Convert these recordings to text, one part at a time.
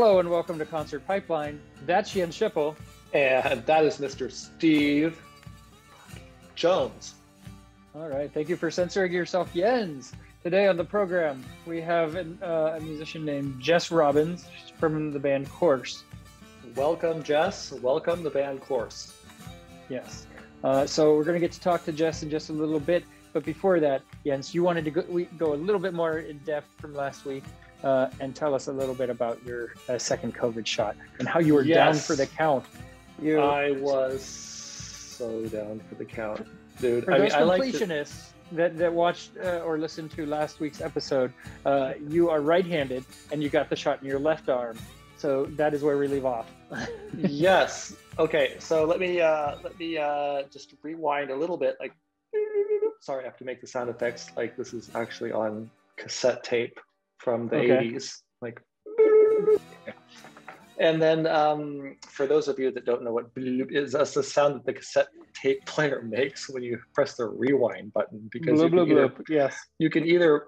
and welcome to Concert Pipeline. That's Jens Schippel. And that is Mr. Steve Jones. All right. Thank you for censoring yourself, Jens. Today on the program, we have an, uh, a musician named Jess Robbins from the band Course. Welcome, Jess. Welcome, the band Course. Yes. Uh, so we're going to get to talk to Jess in just a little bit. But before that, Jens, you wanted to go, we go a little bit more in depth from last week uh, and tell us a little bit about your uh, second COVID shot and how you were yes. down for the count. You, I was so down for the count, dude. For I those mean, completionists like that, that watched uh, or listened to last week's episode, uh, you are right-handed and you got the shot in your left arm. So that is where we leave off. yes. Okay. So let me uh, let me uh, just rewind a little bit. Like, sorry, I have to make the sound effects. Like this is actually on cassette tape from the okay. 80s. Like, and then um, for those of you that don't know what bloop is, that's the sound that the cassette tape player makes when you press the rewind button. Because bloop, you, can bloop, either, yes. you can either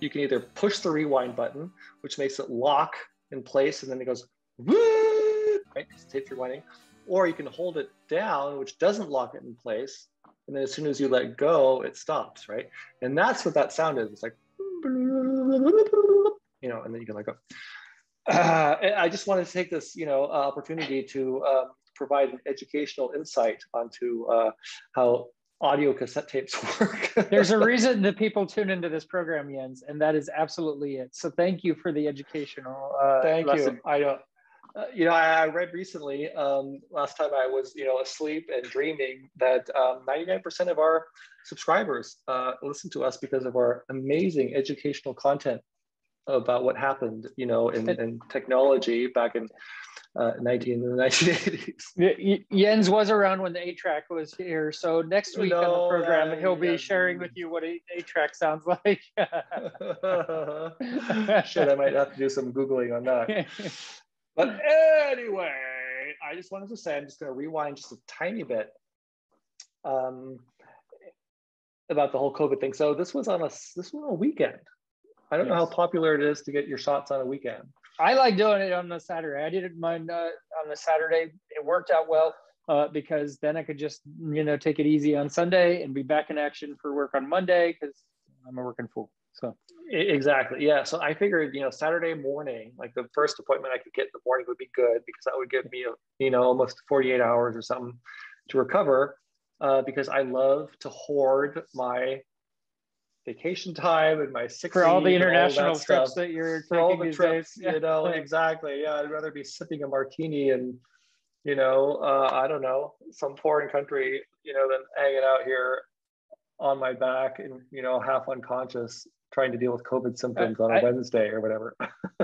you can either push the rewind button, which makes it lock in place, and then it goes right, it's tape rewinding, or you can hold it down, which doesn't lock it in place, and then as soon as you let go, it stops, right? And that's what that sound is. It's like you know, and then you can let go. Uh, I just wanted to take this, you know, uh, opportunity to um, provide an educational insight onto uh, how audio cassette tapes work. There's a reason that people tune into this program, Jens, and that is absolutely it. So thank you for the educational. Uh, thank lesson. you. I don't. Uh, you know, I, I read recently, um, last time I was, you know, asleep and dreaming that 99% um, of our subscribers uh, listen to us because of our amazing educational content about what happened, you know, in, in technology back in uh, 19 in the 1980s. Jens was around when the eight track was here, so next week no, on the program uh, he'll be yeah, sharing with you what eight track sounds like. Shit, I might have to do some googling on that. But anyway, I just wanted to say I'm just going to rewind just a tiny bit um, about the whole COVID thing. So this was on a this was on a weekend. I don't yes. know how popular it is to get your shots on a weekend. I like doing it on the Saturday. I did it mine uh, on the Saturday. It worked out well uh, because then I could just you know take it easy on Sunday and be back in action for work on Monday because I'm a working fool. So exactly, yeah. So I figured you know Saturday morning, like the first appointment I could get in the morning would be good because that would give me a, you know almost 48 hours or something to recover. Uh, because I love to hoard my vacation time and my sick for all the international all trips stuff. that you're for all the trips, days. you know, exactly. Yeah, I'd rather be sipping a martini and you know, uh, I don't know, some foreign country, you know, than hanging out here on my back and you know, half unconscious trying to deal with COVID symptoms on a I, Wednesday or whatever.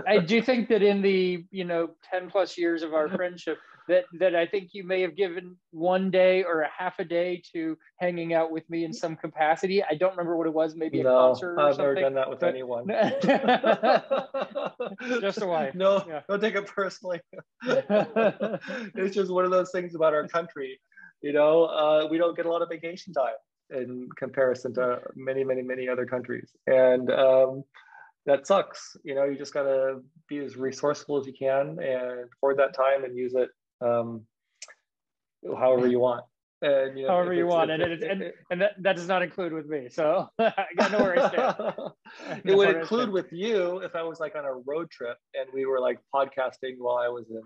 I do think that in the you know 10 plus years of our friendship, that that I think you may have given one day or a half a day to hanging out with me in some capacity. I don't remember what it was, maybe a no, concert. I've never done that with but, anyone. just a wife. No, yeah. don't take it personally. it's just one of those things about our country. You know, uh, we don't get a lot of vacation time in comparison to many, many, many other countries. And um, that sucks. You know, you just got to be as resourceful as you can and hoard that time and use it um, however you want. And, you know, however you want, and, it, and, and that, that does not include with me. So I got no worries. it would include with you if I was like on a road trip and we were like podcasting while I was in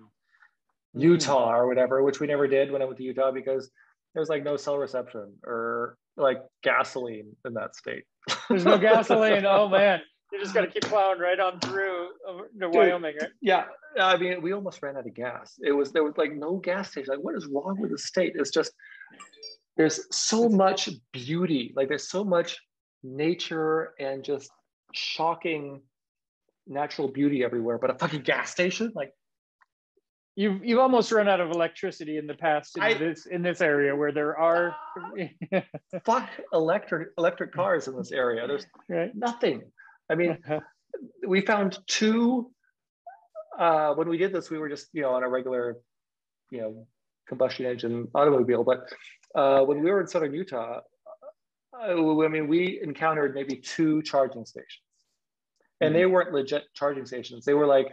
mm. Utah or whatever, which we never did when I went to Utah because there's like no cell reception or like gasoline in that state. There's no gasoline. oh man, you just got to keep plowing right on through uh, to Wyoming, right? Yeah, I mean, we almost ran out of gas. It was there was like no gas station. Like, what is wrong with the state? It's just there's so much beauty. Like, there's so much nature and just shocking natural beauty everywhere. But a fucking gas station, like You've you've almost run out of electricity in the past in I, this in this area where there are fuck electric electric cars in this area. There's right. nothing. I mean, we found two. Uh, when we did this, we were just you know on a regular, you know, combustion engine automobile. But uh, when we were in southern Utah, uh, I mean, we encountered maybe two charging stations, and mm-hmm. they weren't legit charging stations. They were like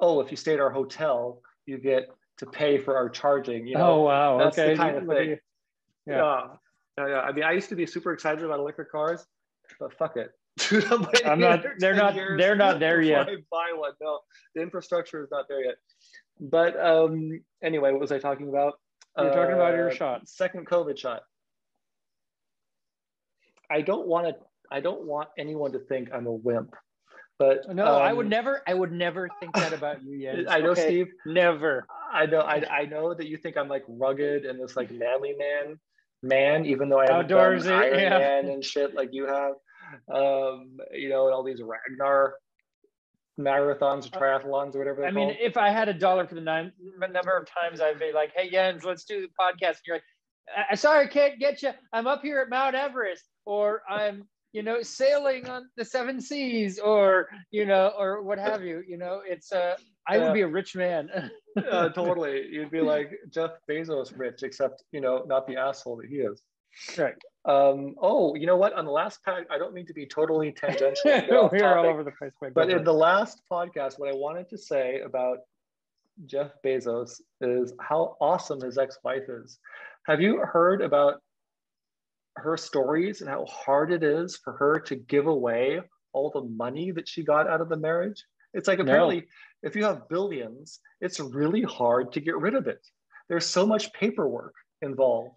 oh, if you stay at our hotel, you get to pay for our charging. You know, oh wow, that's okay. the kind of thing. Yeah. Yeah. yeah. I mean, I used to be super excited about electric cars, but fuck it. Dude, I'm, I'm not- they're 10 not- they're not there yet. I buy one. No, the infrastructure is not there yet. But um, anyway, what was I talking about? You're talking about your Uh, shot. Second COVID shot. I don't want to. I don't want anyone to think I'm a wimp, but No, I would um, never. I would never think that about you, Jens. I know, Okay? Steve. Never. I know. I, I know that you think I'm like rugged and this like manly man, man. Even though I done Iron yeah. Man and shit like you have, um, you know, and all these Ragnar marathons, or triathlons, or whatever. I mean, called. if I had a dollar for the nine, number of times I'd be like, "Hey, Jens, let's do the podcast." And you're like, I- "Sorry, I can't get you. I'm up here at Mount Everest, or I'm, you know, sailing on the seven seas, or you know, or what have you. You know, it's uh, I Yeah. would be a rich man. uh, totally, you'd be like Jeff Bezos rich, except you know, not the asshole that he is. right. Um, oh, you know what? On the last pack, I don't mean to be totally tangential. we are all over the place. But, But in the last podcast, what I wanted to say about Jeff Bezos is how awesome his ex-wife is. Have you heard about her stories and how hard it is for her to give away all the money that she got out of the marriage? It's like No. apparently, if you have billions, it's really hard to get rid of it. There's so much paperwork involved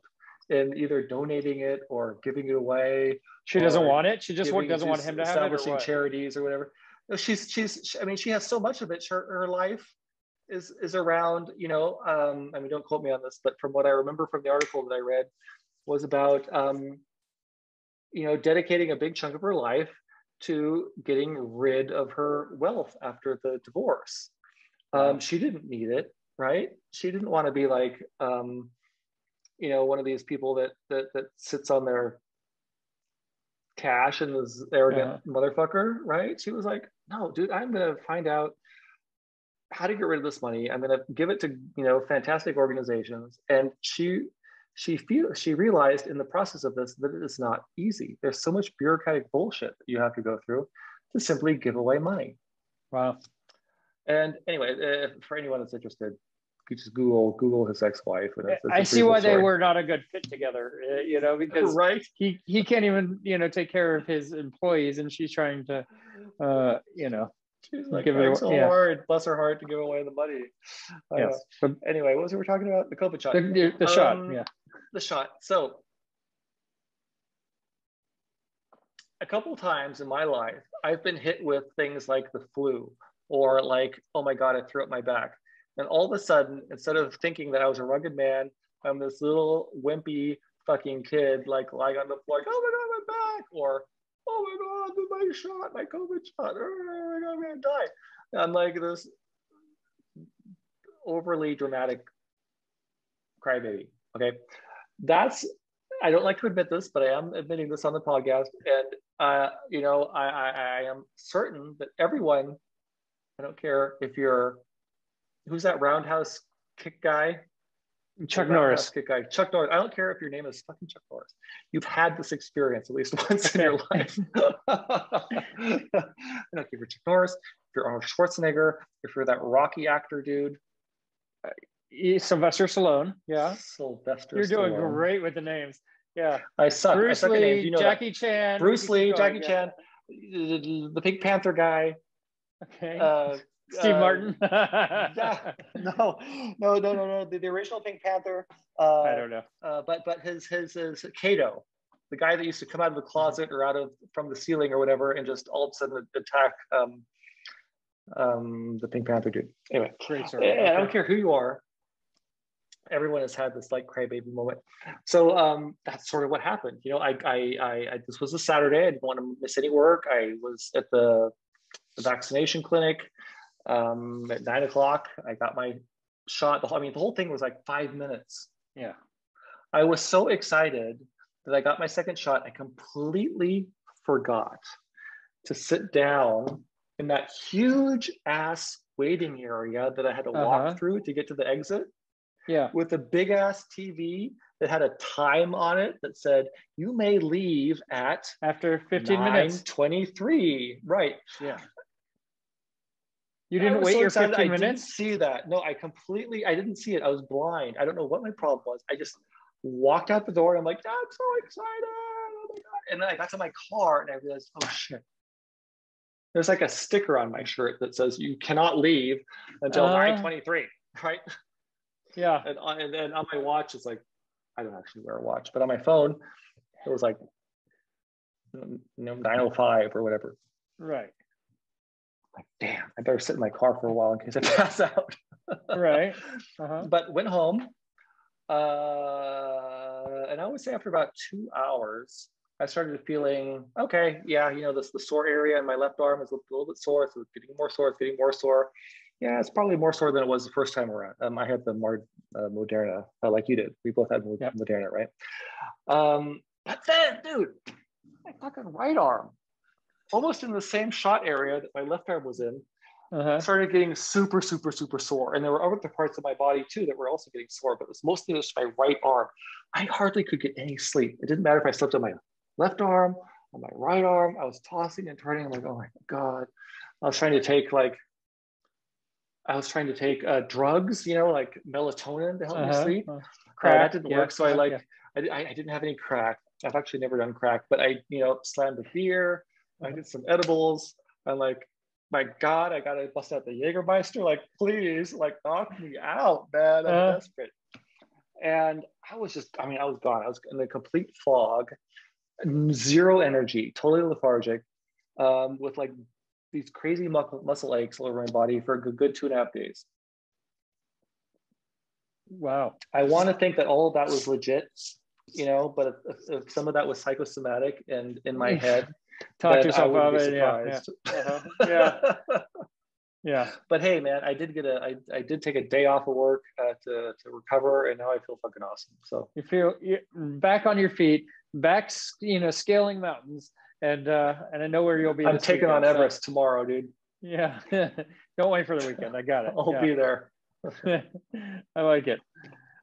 in either donating it or giving it away she doesn't want it. She just giving doesn't want him to have it. Establishing charities or whatever. No, she's she's I mean she has so much of it. Her, her life is is around you know um, I mean don't quote me on this, but from what I remember from the article that I read was about um, you know dedicating a big chunk of her life to getting rid of her wealth after the divorce. Um, she didn't need it, right? She didn't want to be like um, you know one of these people that that that sits on their cash and is arrogant motherfucker, right? She was like, no, dude, I'm gonna find out how to get rid of this money. I'm gonna give it to you know fantastic organizations. And she she feel she realized in the process of this that it is not easy. There's so much bureaucratic bullshit that you have to go through to simply give away money. Wow. And anyway, uh, for anyone that's interested, you just Google Google his ex-wife. And it's, it's I see why they were not a good fit together. uh, You know, because right. he he can't even you know take care of his employees, and she's trying to, uh, you know, She's like Give it so yeah. hard, bless her heart, to give away the money. Yes, but Anyway, what was it we're talking about? The COVID shot. the, the, the shot, Um, yeah, the shot. So, a couple times in my life, I've been hit with things like the flu or like, oh my God, I threw up my back. And all of a sudden, instead of thinking that I was a rugged man, I'm this little wimpy fucking kid, like lying on the floor, like, oh my God, my back. Or, oh my God, my shot, my COVID shot. Oh my God, I'm to die. I'm like this overly dramatic crybaby. Okay. That's, I don't like to admit this, but I am admitting this on the podcast. And, uh, you know, I, I, I am certain that everyone, I don't care if you're, who's that roundhouse kick guy? Chuck Norris. Kick guy. Chuck Norris. I don't care if your name is fucking Chuck Norris. You've had this experience at least once in your life. I don't care if you're Chuck Norris, if you're Arnold Schwarzenegger, if you're that Rocky actor dude, Sylvester Stallone, yeah, Sylvester. you're doing Stallone. great with the names. Yeah, I suck. I Bruce suck at names. Lee, You know that. Jackie Chan, Bruce Lee, going, Jackie yeah. Chan, the, the Pink Panther guy. Okay, Uh, Steve uh, Martin. yeah, no, no, no, no, no. The, the original Pink Panther. Uh, I don't know. uh, but but his his is Cato, the guy that used to come out of the closet or out of from the ceiling or whatever, and just all of a sudden attack um, um, the Pink Panther dude. Anyway, Great story. yeah, I don't care who you are. Everyone has had this like crybaby moment. So um, that's sort of what happened. You know, I, I, I, I this was a Saturday. I didn't want to miss any work. I was at the, the vaccination clinic um, at nine o'clock. I got my shot. The whole, I mean, the whole thing was like five minutes. Yeah. I was so excited that I got my second shot. I completely forgot to sit down in that huge ass waiting area that I had to Uh-huh. walk through to get to the exit Yeah. with a big ass TV that had a time on it that said, you may leave at After 15 minutes. 23. Right. Yeah. You didn't wait so your excited. 15 I minutes? didn't see that. No, I completely, I didn't see it. I was blind. I don't know what my problem was. I just walked out the door and I'm like, I'm so excited. Oh my God. And then I got to my car and I realized, oh shit. There's like a sticker on my shirt that says you cannot leave until Uh. 923, right? Yeah. And, on- and then on my watch, it's like, I don't actually wear a watch, but on my phone, it was like, you know, 905 or whatever. Right. Like, damn, I better sit in my car for a while in case I pass out. Right. Uh-huh. but went home. Uh, and I would say after about two hours, I started feeling okay. Yeah, you know, this the sore area in my left arm is a little bit sore. So it's getting more sore. It's getting more sore. Yeah, it's probably more sore than it was the first time around. Um, I had the Mar- uh, Moderna, uh, like you did. We both had Mo- Yep. Moderna, right? Um, but then, dude, my fucking right arm, almost in the same shot area that my left arm was in, Uh-huh. started getting super, super, super sore. And there were other parts of my body too that were also getting sore, but it was mostly just my right arm. I hardly could get any sleep. It didn't matter if I slept on my left arm, on my right arm. I was tossing and turning. I'm like, oh my God. I was trying to take like, I was trying to take uh, drugs, you know, like melatonin to help me Uh-huh. sleep. Uh, Uh, Crack. that didn't yeah, work. So I like, yeah. I, I, I didn't have any crack. I've actually never done crack, but I, you know, slammed a beer. I did some edibles. I'm like, my God, I gotta bust out the Jägermeister. Like, please, like, knock me out, man. I'm Uh. desperate. And I was just, I mean, I was gone. I was in a complete fog, zero energy, totally lethargic, um, with like these crazy muscle, muscle aches all over my body for a good, good two and a half days. Wow. I want to think that all of that was legit, you know, but if, if some of that was psychosomatic and in my head, Talk yourself out of it. Yeah. Yeah. Uh-huh. Yeah. Yeah. but hey, man, I did get a, I, I did take a day off of work uh, to, to recover, and now I feel fucking awesome. So You feel you back on your feet, back, you know, scaling mountains, and uh, and I know where you'll be. I'm taking on weekend, so- Everest tomorrow, dude. Yeah. Don't wait for the weekend. I got it. I'll Yeah. be there. I like it.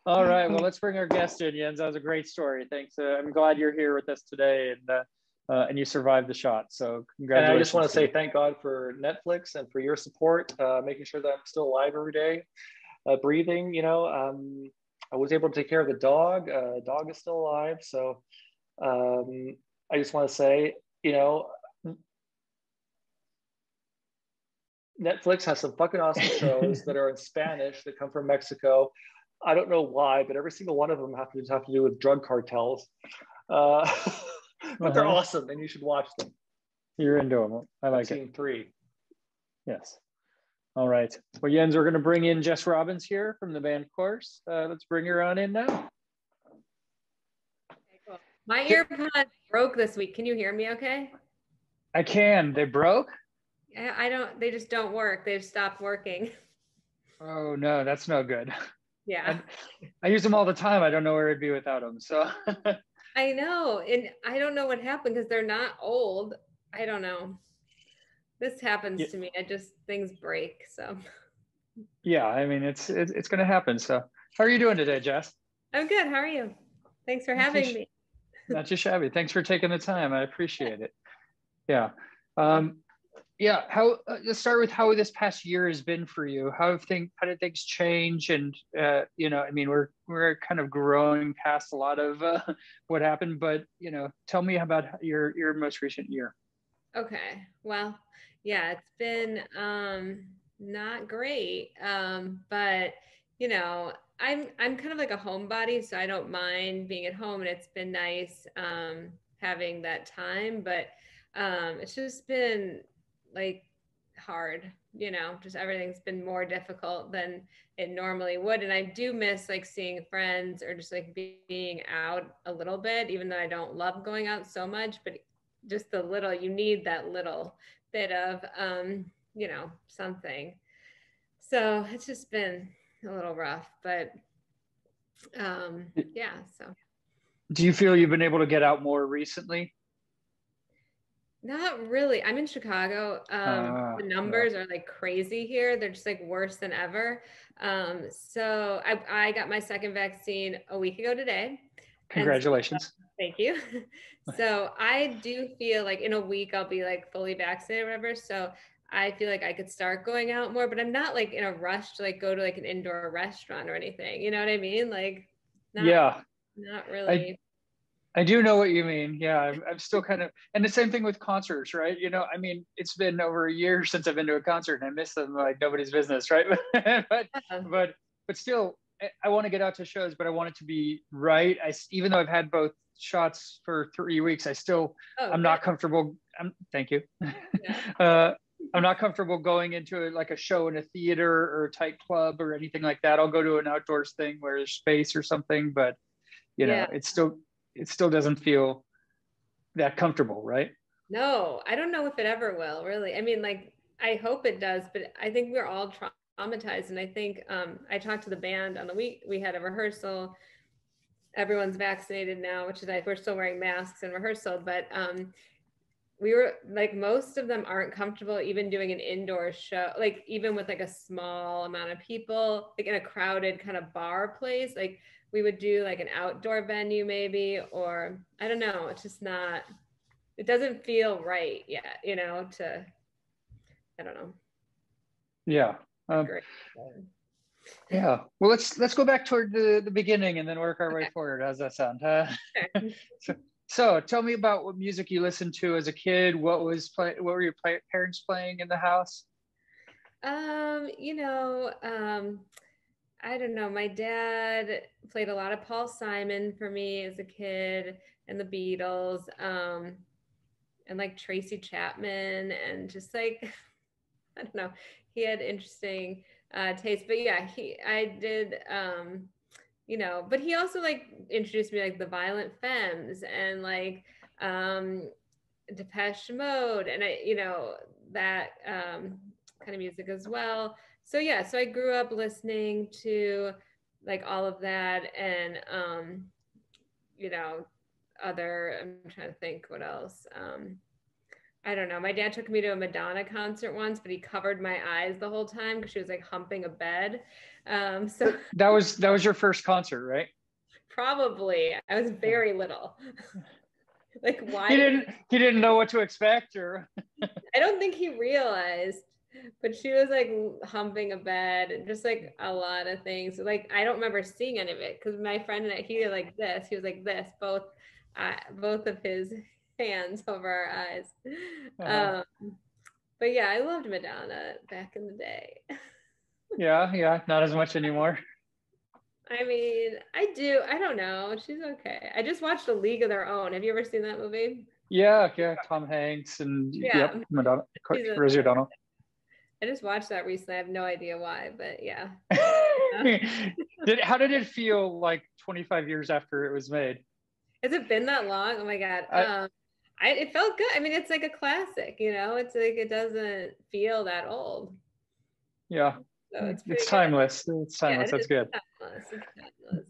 All right. Well, let's bring our guest in, Jens. That was a great story. Thanks. Uh, I'm glad you're here with us today, and uh, uh, and you survived the shot. So congratulations. And. I just want to say thank God for Netflix and for your support, uh, making sure that I'm still alive every day, uh, breathing. You know, um, I was able to take care of the dog. Uh, dog is still alive. So um, I just want to say, you know, Netflix has some fucking awesome shows that are in Spanish that come from Mexico. I don't know why, but every single one of them have to have to do with drug cartels. Uh, but they're Uh-huh. awesome, and you should watch them. You're into them. I like it. seen three. Yes. All right. Well, Jens, we're going to bring in Jess Robbins here from the band Course. Uh, let's bring her on in now. My earpods broke this week. Can you hear me okay? I can. They broke. I I don't, they just don't work. They've stopped working. Oh no, that's no good. Yeah, I use them all the time. I don't know where it'd be without them. So I know. And I don't know what happened because they're not old. I don't know. This happens Yeah. to me. I just, things break. So yeah, I mean, it's it's, it's going to happen. So how are you doing today, Jess? I'm good. How are you? Thanks for having me. Not too shabby. Thanks for taking the time. I appreciate it. Yeah. Um, yeah. How? Uh, let's start with how this past year has been for you. How have things? How did things change? And uh, you know, I mean, we're we're kind of growing past a lot of uh, what happened, but you know, tell me about your your most recent year. Okay. Well, yeah, it's been um not great. Um, but you know, I'm I'm kind of like a homebody, so I don't mind being at home and it's been nice um having that time, but um it's just been like hard, you know, just everything's been more difficult than it normally would. And I do miss like seeing friends or just like being out a little bit, even though I don't love going out so much, but just the little you need that little bit of um you know something so it's just been a little rough but um yeah so Do you feel you've been able to get out more recently? not really i'm in chicago um Ah, the yeah. numbers are like crazy here they're just like worse than ever um so i i got my second vaccine a week ago today Congratulations. Thank you. So I do feel like in a week I'll be like fully vaccinated or whatever. So I feel like I could start going out more, but I'm not like in a rush to like go to like an indoor restaurant or anything. You know what I mean? Like, not, yeah, not really. I, I do know what you mean. Yeah, I'm, I'm still kind of, and the same thing with concerts, right? You know, I mean, it's been over a year since I've been to a concert and I miss them like nobody's business, right? but, yeah. but, but still, I want to get out to shows, but I want it to be right. I, even though I've had both shots for three weeks, I still, oh, I'm not comfortable. I'm, thank you. Yeah. uh, I'm not comfortable going into a, like a show in a theater or a tight club or anything like that. I'll go to an outdoors thing where there's space or something, but you know, yeah. it still it still doesn't feel that comfortable, right? No, I don't know if it ever will. Really, I mean, like I hope it does, but I think we're all traumatized, and I think um, I talked to the band on the week. We had a rehearsal. Everyone's vaccinated now, which is nice. We're still wearing masks in rehearsal, but um, we were like most of them aren't comfortable even doing an indoor show like even with like a small amount of people like in a crowded kind of bar place like we would do like an outdoor venue maybe or i don't know it's just not it doesn't feel right yet you know to i don't know. Yeah um, yeah well let's let's go back toward the the beginning and then work our okay. way forward. How's that sound? Uh, so, so tell me about what music you listened to as a kid. What was play, what were your play, parents playing in the house? Um, you know, um, I don't know. My dad played a lot of Paul Simon for me as a kid and the Beatles, um, and like Tracy Chapman and just like I don't know. He had interesting uh, taste, but yeah, he I did um you know, but he also like introduced me like the Violent Femmes and like um Depeche Mode and I, you know, that um kind of music as well. So yeah, so I grew up listening to like all of that and um you know other I'm trying to think what else. Um I don't know. My dad took me to a Madonna concert once, but he covered my eyes the whole time because she was like humping a bed. Um, so that was that was your first concert, right? Probably. I was very little. like why he didn't he didn't know what to expect or I don't think he realized. But she was like humping a bed and just like a lot of things. Like I don't remember seeing any of it because my friend and I, he was like this. He was like this, both uh, both of his hands over our eyes. Uh-huh. Um, but yeah, I loved Madonna back in the day. Yeah, yeah, not as much anymore. I mean, I do. I don't know. She's okay. I just watched A League of Their Own. Have you ever seen that movie? Yeah, yeah. Tom Hanks and yeah. yep, Madonna, Rosie O'Donnell. I just watched that recently. I have no idea why, but yeah. did, how did it feel like 25 years after it was made? Has it been that long? Oh my god. I, um, I, it felt good. I mean, it's like a classic, you know. It's like it doesn't feel that old. Yeah, so it's, it's timeless. It's timeless. Yeah, That's good. Timeless. timeless.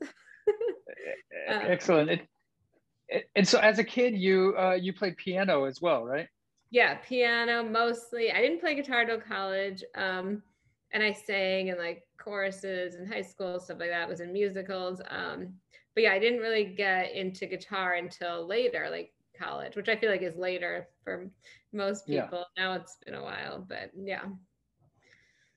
um, Excellent. It, it, and so, as a kid, you uh, you played piano as well, right? Yeah, piano mostly. I didn't play guitar till college, um, and I sang in like choruses in high school, stuff like that. was in musicals. Um, but yeah, I didn't really get into guitar until later, like college, which I feel like is later for most people. Yeah. Now it's been a while, but yeah.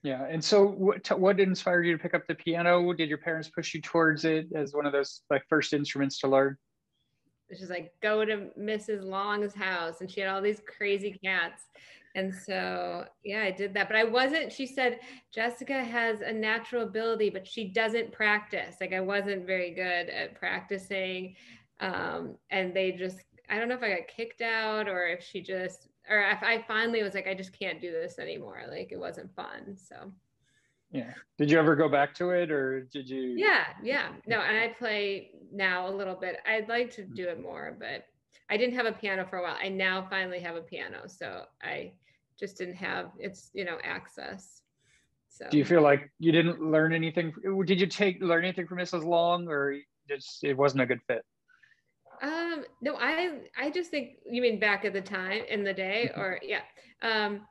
Yeah. And so what, what inspired you to pick up the piano? Did your parents push you towards it as one of those like first instruments to learn? Just like go to Mrs. Long's house and she had all these crazy cats. And so, yeah, I did that. But I wasn't, she said, Jessica has a natural ability, but she doesn't practice. Like I wasn't very good at practicing. Um, and they just I don't know if I got kicked out or if she just or if I finally was like, I just can't do this anymore. Like it wasn't fun. So yeah. Did you ever go back to it or did you Yeah, yeah. No, and I play now a little bit. I'd like to do it more, but I didn't have a piano for a while. I now finally have a piano. So I just didn't have it's, you know, access. So do you feel like you didn't learn anything? Did you take learn anything from Mrs. Long or just it wasn't a good fit? Um, no, I I just think you mean back at the time in the day mm-hmm. or yeah. Um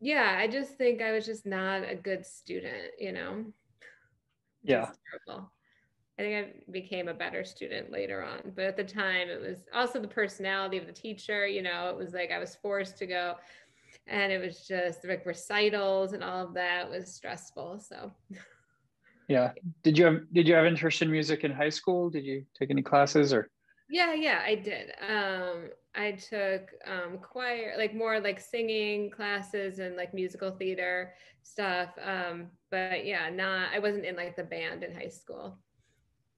yeah, I just think I was just not a good student, you know. Yeah. I think I became a better student later on, but at the time it was also the personality of the teacher, you know, it was like I was forced to go and it was just like recitals and all of that was stressful. So yeah. Did you have did you have interest in music in high school? Did you take any classes or yeah, yeah, I did. Um, I took um, choir, like more like singing classes and like musical theater stuff. Um, but yeah, not, I wasn't in like the band in high school.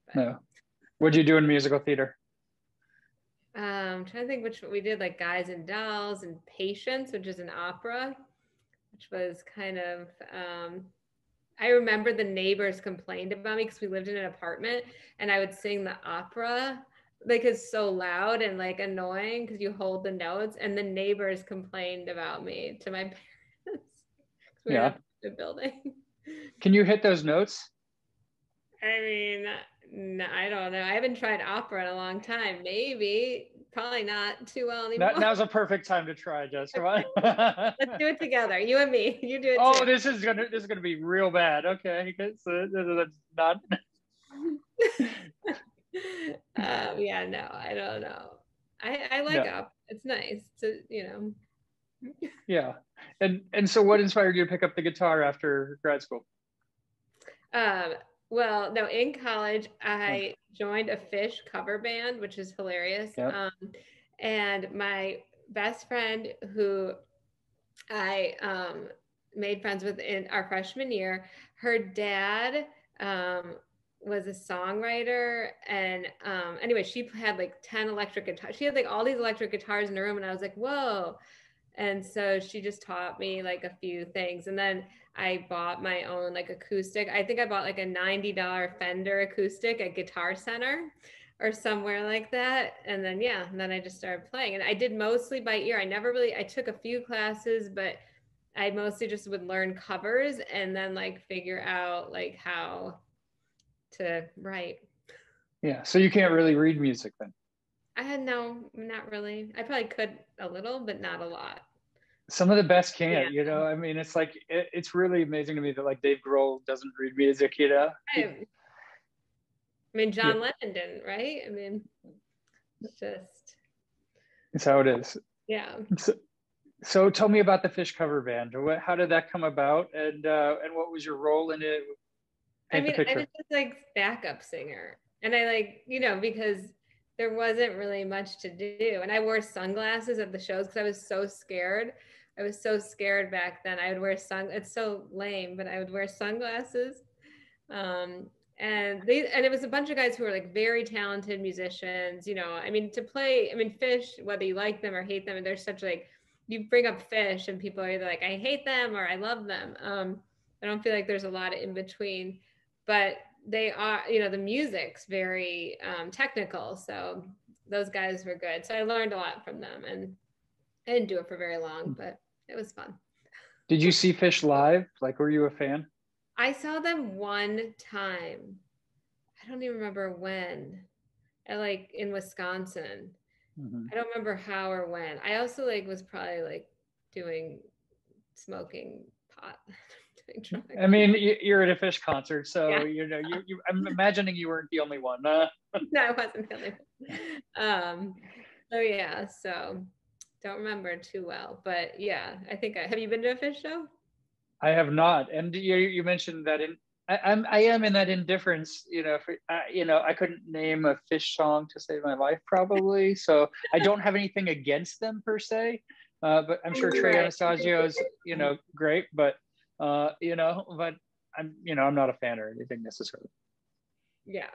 But, no. What'd you do in musical theater? Um, I'm trying to think which we did like Guys and Dolls and Patience, which is an opera, which was kind of, um, I remember the neighbors complained about me because we lived in an apartment and I would sing the opera like it's so loud and like annoying because you hold the notes and the neighbors complained about me to my parents we yeah. the building. Can you hit those notes? I mean no, i don't know. I haven't tried opera in a long time. Maybe. Probably not too well anymore. that, now's a perfect time to try just let's do it together. You and me. You do it oh too. this is gonna this is gonna be real bad. Okay. Is not um, yeah, no, I don't know. I, I like yeah. up. It's nice to, you know. yeah. And and so what inspired you to pick up the guitar after grad school? Um, well, no, in college I joined a Phish cover band, which is hilarious. Yep. Um, and my best friend who I um, made friends with in our freshman year, her dad um, was a songwriter and um anyway she had like 10 electric guitars she had like all these electric guitars in her room and i was like whoa. And so she just taught me like a few things. And then i bought my own like acoustic i think i bought like a $90 fender acoustic at guitar center or somewhere like that. And then yeah and then i just started playing. And i did mostly by ear. I never really i took a few classes but i mostly just would learn covers and then like figure out like how to write. Yeah. So you can't really read music then? I had no, not really. I probably could a little, but not a lot. Some of the best can't, yeah. you know. I mean, it's like it, it's really amazing to me that like Dave Grohl doesn't read music, you know. I, I mean, John yeah. Lennon didn't, right? I mean, it's just. It's how it is. Yeah. So, so tell me about the Phish cover band. What, how did that come about, and uh, and what was your role in it? I mean, I was just like backup singer. And I like, you know, because there wasn't really much to do. And I wore sunglasses at the shows because I was so scared. I was so scared back then. I would wear sun. It's so lame, but I would wear sunglasses. Um, and they and it was a bunch of guys who were like very talented musicians. You know, I mean, to play. I mean, Phish, whether you like them or hate them, and they're such like you bring up Phish, and people are either like I hate them or I love them. Um, I don't feel like there's a lot of in between but they are you know the music's very um, technical so those guys were good. So i learned a lot from them and i didn't do it for very long hmm. but it was fun. Did you see Phish live? Like were you a fan? I saw them one time. I don't even remember when. At like in wisconsin. Mm-hmm. i don't remember how or when. I also like was probably like doing smoking pot I mean, you're at a Phish concert, so yeah. you know, you, you, I'm imagining you weren't the only one. Uh. no, I wasn't the only one. Um, so yeah, so don't remember too well, but yeah, I think I have you been to a Phish show? I have not, and you, you mentioned that in I, I'm I am in that indifference. You know, for, uh, you know, I couldn't name a Phish song to save my life, probably. So I don't have anything against them per se, uh, but I'm sure Trey Anastasio is you know great, but uh, you know, but I'm, you know, I'm not a fan or anything necessarily. Yeah.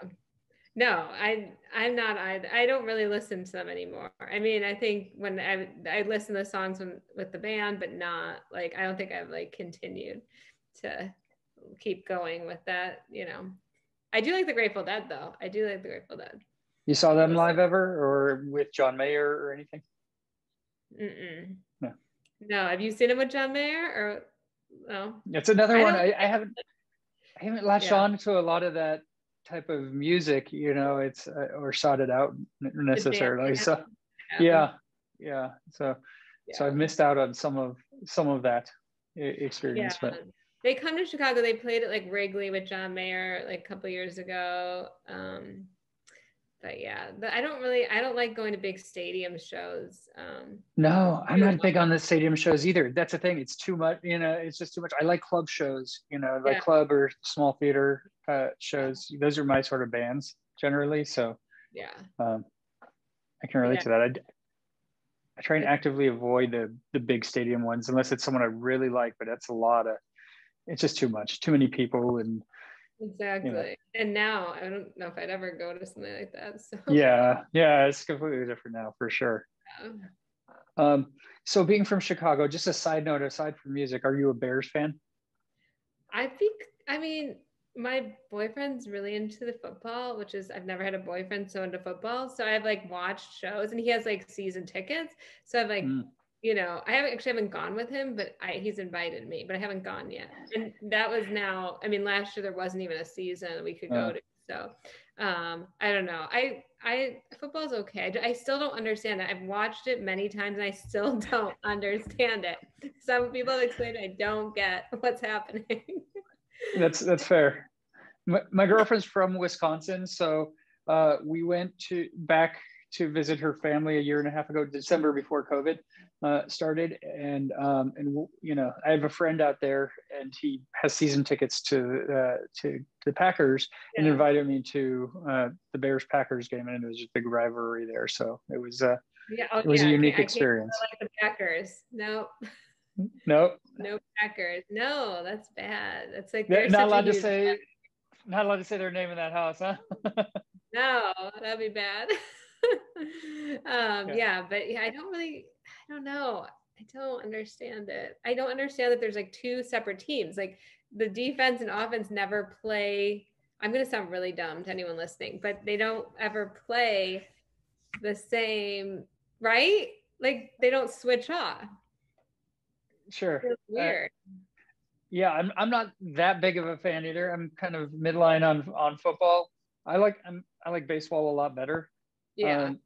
No, I I'm not I I don't really listen to them anymore. I mean, I think when I I listen to the songs when, with the band, but not like I don't think I've like continued to keep going with that, you know. I do like the Grateful Dead though. I do like the Grateful Dead. You saw them live ever or with John Mayer or anything? Mm-mm. No. No. Have you seen him with John Mayer or Oh. It's another I one. I, I, haven't I haven't latched yeah. on to a lot of that type of music, you know, it's uh, or sought it out necessarily. So yeah. Yeah. So yeah. so I've missed out on some of some of that experience. Yeah. But they come to Chicago, they played at like Wrigley with John Mayer like a couple years ago. Um but yeah, I don't really, I don't like going to big stadium shows. Um, no, I'm not big on the stadium shows either. That's the thing. It's too much, you know, it's just too much. I like club shows, you know, like yeah. club or small theater uh, shows. Those are my sort of bands generally. So yeah, um, I can relate yeah. to that. I, I try and actively avoid the the big stadium ones unless it's someone I really like, but that's a lot of, it's just too much, too many people and Exactly. You know. And now I don't know if I'd ever go to something like that. So yeah, yeah, it's completely different now for sure. Yeah. Um, so being from Chicago, just a side note, aside from music, are you a Bears fan? I think I mean my boyfriend's really into the football, which is I've never had a boyfriend so into football. So I've like watched shows and he has like season tickets. So I've like mm you know, I haven't actually haven't gone with him, but I, he's invited me, but I haven't gone yet. And that was now, I mean, last year there wasn't even a season we could go to. So um, I don't know. I, I, football's okay. I, I still don't understand it. I've watched it many times and I still don't understand it. Some people have explained I don't get what's happening. that's, that's fair. My, my girlfriend's from Wisconsin. So uh, we went to back to visit her family a year and a half ago, December before COVID uh, started, and um, and you know I have a friend out there, and he has season tickets to uh, to the Packers, yeah. and invited me to uh, the Bears Packers game, and it was a big rivalry there, so it was uh, yeah, oh, it was yeah, a unique experience. like the Packers, no. Nope. No Packers. No, that's bad. That's like not allowed to say. Not allowed to say their name in that house, huh? no, that'd be bad. um, yeah. yeah, but yeah, I don't really, I don't know. I don't understand it. I don't understand that there's like two separate teams. Like the defense and offense never play. I'm going to sound really dumb to anyone listening, but they don't ever play the same, right? Like they don't switch off. Sure. weird. Uh, yeah, I'm I'm not that big of a fan either. I'm kind of midline on on football. I like I'm I like baseball a lot better. Yeah. Um,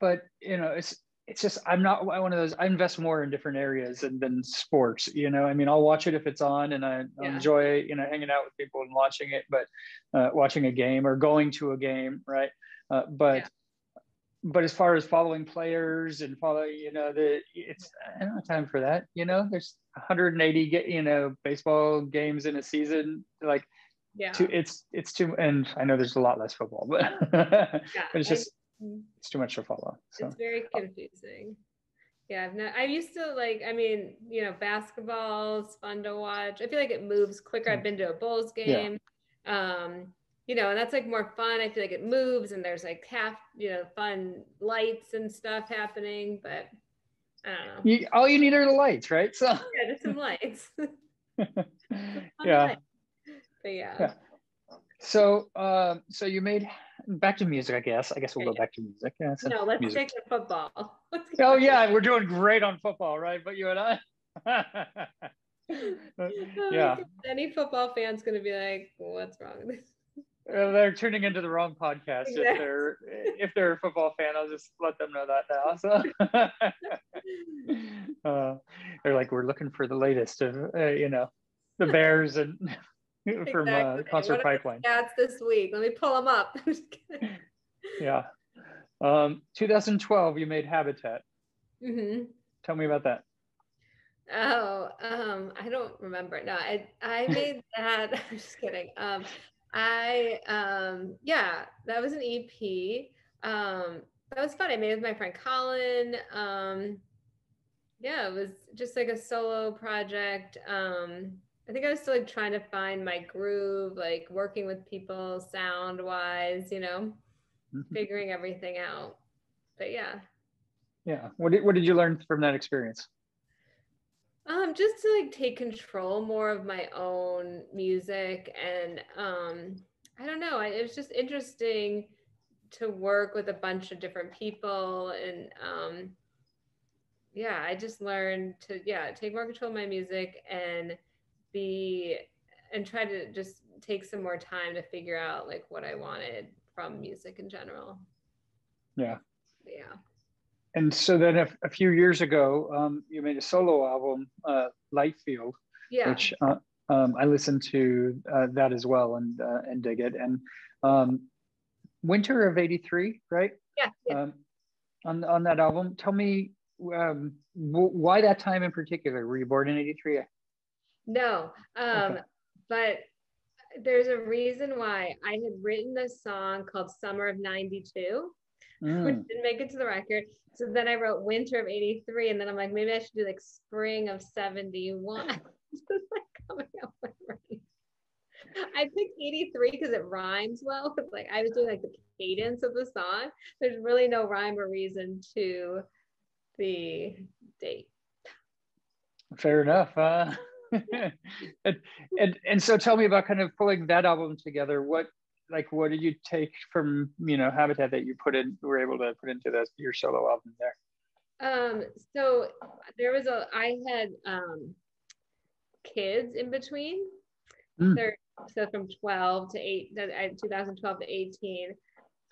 but you know, it's it's just I'm not one of those. I invest more in different areas than, than sports. You know, I mean, I'll watch it if it's on, and I yeah. enjoy you know hanging out with people and watching it. But uh, watching a game or going to a game, right? Uh, but yeah. but as far as following players and following, you know, the it's I don't have time for that. You know, there's 180 get you know baseball games in a season. Like, yeah, too, it's it's too. And I know there's a lot less football, but, yeah, but it's just. It's too much to follow. So. It's very confusing. Yeah, I've not, I used to like, I mean, you know, basketball's fun to watch. I feel like it moves quicker. I've been to a Bulls game. Yeah. Um, you know, and that's like more fun. I feel like it moves and there's like half, you know, fun lights and stuff happening, but I don't know. You, all you need are the lights, right? So yeah, just some lights. yeah. Light. But yeah. yeah. So, uh, so you made back to music, I guess. I guess we'll go back to music. Yeah, no, let's music. take the football. oh yeah, we're doing great on football, right? But you and I. yeah. Any football fan's gonna be like, "What's wrong with this?" Uh, they're turning into the wrong podcast. Exactly. If they're if they're a football fan, I'll just let them know that now. So uh, they're like, we're looking for the latest of uh, you know the Bears and from uh, Concert Pipeline. Stats this week. Let me pull them up. yeah. Um, 2012, you made Habitat. Mm-hmm. Tell me about that. Oh, um, I don't remember. No, I I made that. I'm just kidding. Um, I um, yeah, that was an EP. Um, that was fun. I made it with my friend Colin. Um, yeah, it was just like a solo project. Um, I think I was still like trying to find my groove, like working with people sound wise, you know, mm-hmm. figuring everything out. But yeah. Yeah. What did what did you learn from that experience? Um, just to like take control more of my own music and um I don't know, it was just interesting to work with a bunch of different people and um yeah, I just learned to yeah, take more control of my music and be and try to just take some more time to figure out like what I wanted from music in general. Yeah. Yeah. And so then a, a few years ago, um, you made a solo album, uh, Lightfield, yeah. which uh, um, I listened to uh, that as well and uh, and dig it. And um, winter of 83 right yeah, yeah. Um, on on that album tell me um, w- why that time in particular were you born in 83 no um, okay. but there's a reason why i had written a song called summer of 92 mm. which didn't make it to the record so then i wrote winter of 83 and then i'm like maybe i should do like spring of 71 like coming up with I picked 83 because it rhymes well. like I was doing like the cadence of the song. There's really no rhyme or reason to the date. Fair enough. Uh, and, and and so tell me about kind of pulling that album together. What like what did you take from you know Habitat that you put in were able to put into this your solo album there? Um, so there was a I had um kids in between. Mm. They're so from 12 to 8 2012 to 18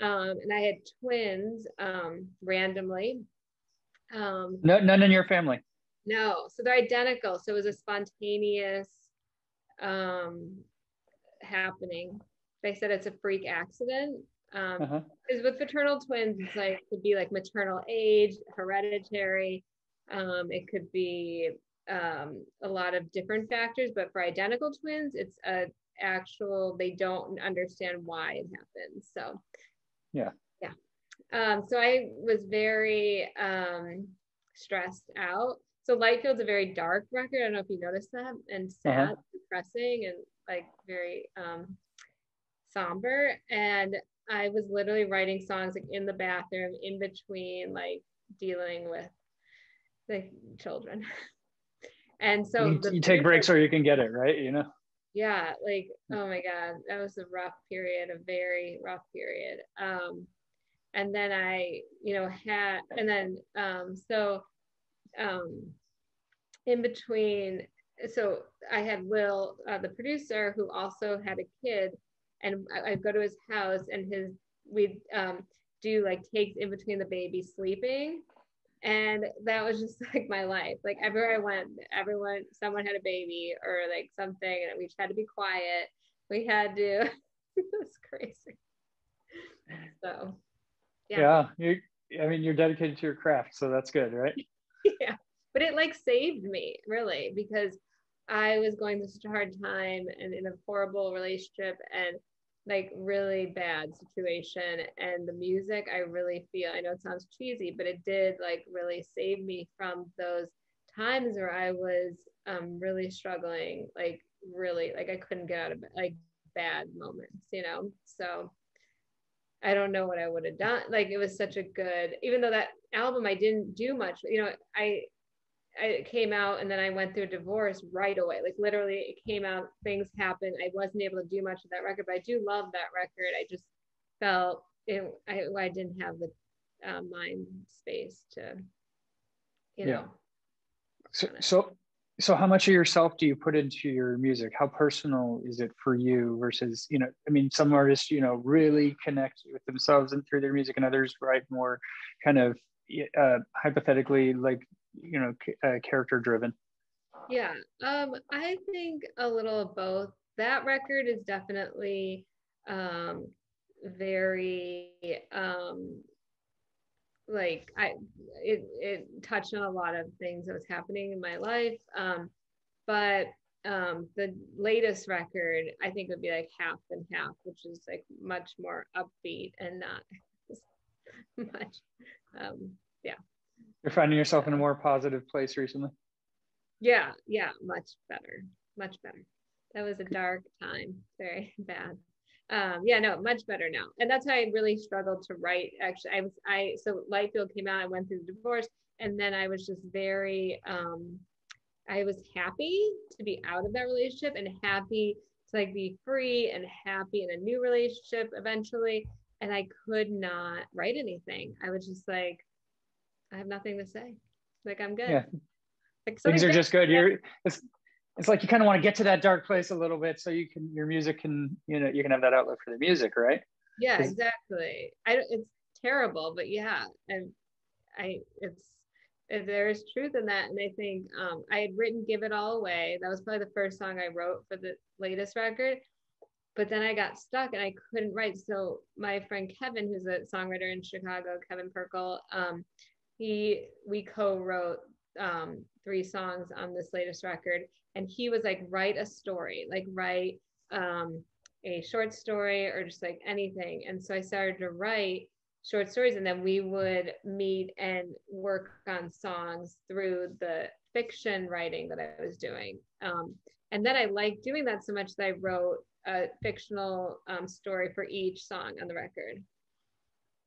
um, and i had twins um, randomly um, no, none in your family no so they're identical. So it was a spontaneous um, happening. They said it's a freak accident um, uh-huh. because with fraternal twins it's like it could be like maternal age hereditary um, it could be um, a lot of different factors, but for identical twins, it's a actual they don't understand why it happens so. Yeah. Yeah. Um, so i was very um, stressed out so lightfield's a very dark record. I don't know if you noticed that. And sad uh-huh. depressing and like very um, somber. And i was literally writing songs like in the bathroom in between like dealing with the children. And so you, you take breaks where you can get it right? You know? Yeah like oh my god that was a rough period a very rough period. Um and then i you know had and then um so um in between so i had will uh, the producer who also had a kid and I, would go to his house and his we'd um do like takes in between the baby sleeping and that was just like my life. Like everywhere i went everyone someone had a baby or like something and we just had to be quiet. We had to it was crazy. So yeah. Yeah you i mean you're dedicated to your craft so that's good right? Yeah but it like saved me really because i was going through such a hard time and in a horrible relationship and like really bad situation. And the music i really feel i know it sounds cheesy but it did like really save me from those times where i was um really struggling like really like i couldn't get out of like bad moments you know? So i don't know what i would have done. Like it was such a good even though that album i didn't do much you know i I came out and then I went through a divorce right away. Like literally, it came out, things happened. I wasn't able to do much of that record, but I do love that record. I just felt it, I, I didn't have the uh, mind space to, you know. Yeah. So, so, so how much of yourself do you put into your music? How personal is it for you versus, you know, I mean, some artists, you know, really connect with themselves and through their music, and others write more kind of uh, hypothetically like you know uh, character driven. Yeah um i think a little of both. That record is definitely um very um like i it it touched on a lot of things that was happening in my life um but um the latest record i think would be like half and half which is like much more upbeat and not much um yeah you're finding yourself in a more positive place recently. Yeah, yeah, much better, much better. That was a dark time, very bad. Um, yeah, no, much better now, and that's how I really struggled to write. Actually, I was I so Lightfield came out. I went through the divorce, and then I was just very. Um, I was happy to be out of that relationship and happy to like be free and happy in a new relationship eventually. And I could not write anything. I was just like, I have nothing to say. Like I'm good. Yeah. Like, Things are just good. You're it's it's like you kind of want to get to that dark place a little bit so you can your music can you know you can have that outlet for the music, right? Yeah, exactly. I it's terrible, but yeah, and I it's there's truth in that and i think um, i had written give it all away that was probably the first song i wrote for the latest record but then I got stuck and I couldn't write. So my friend Kevin, who's a songwriter in Chicago, Kevin Perkel, um, he we co-wrote um, three songs on this latest record, and he was like, write a story, like write um, a short story or just like anything. And so I started to write short stories, and then we would meet and work on songs through the fiction writing that I was doing. Um, and then I liked doing that so much that I wrote a fictional um, story for each song on the record.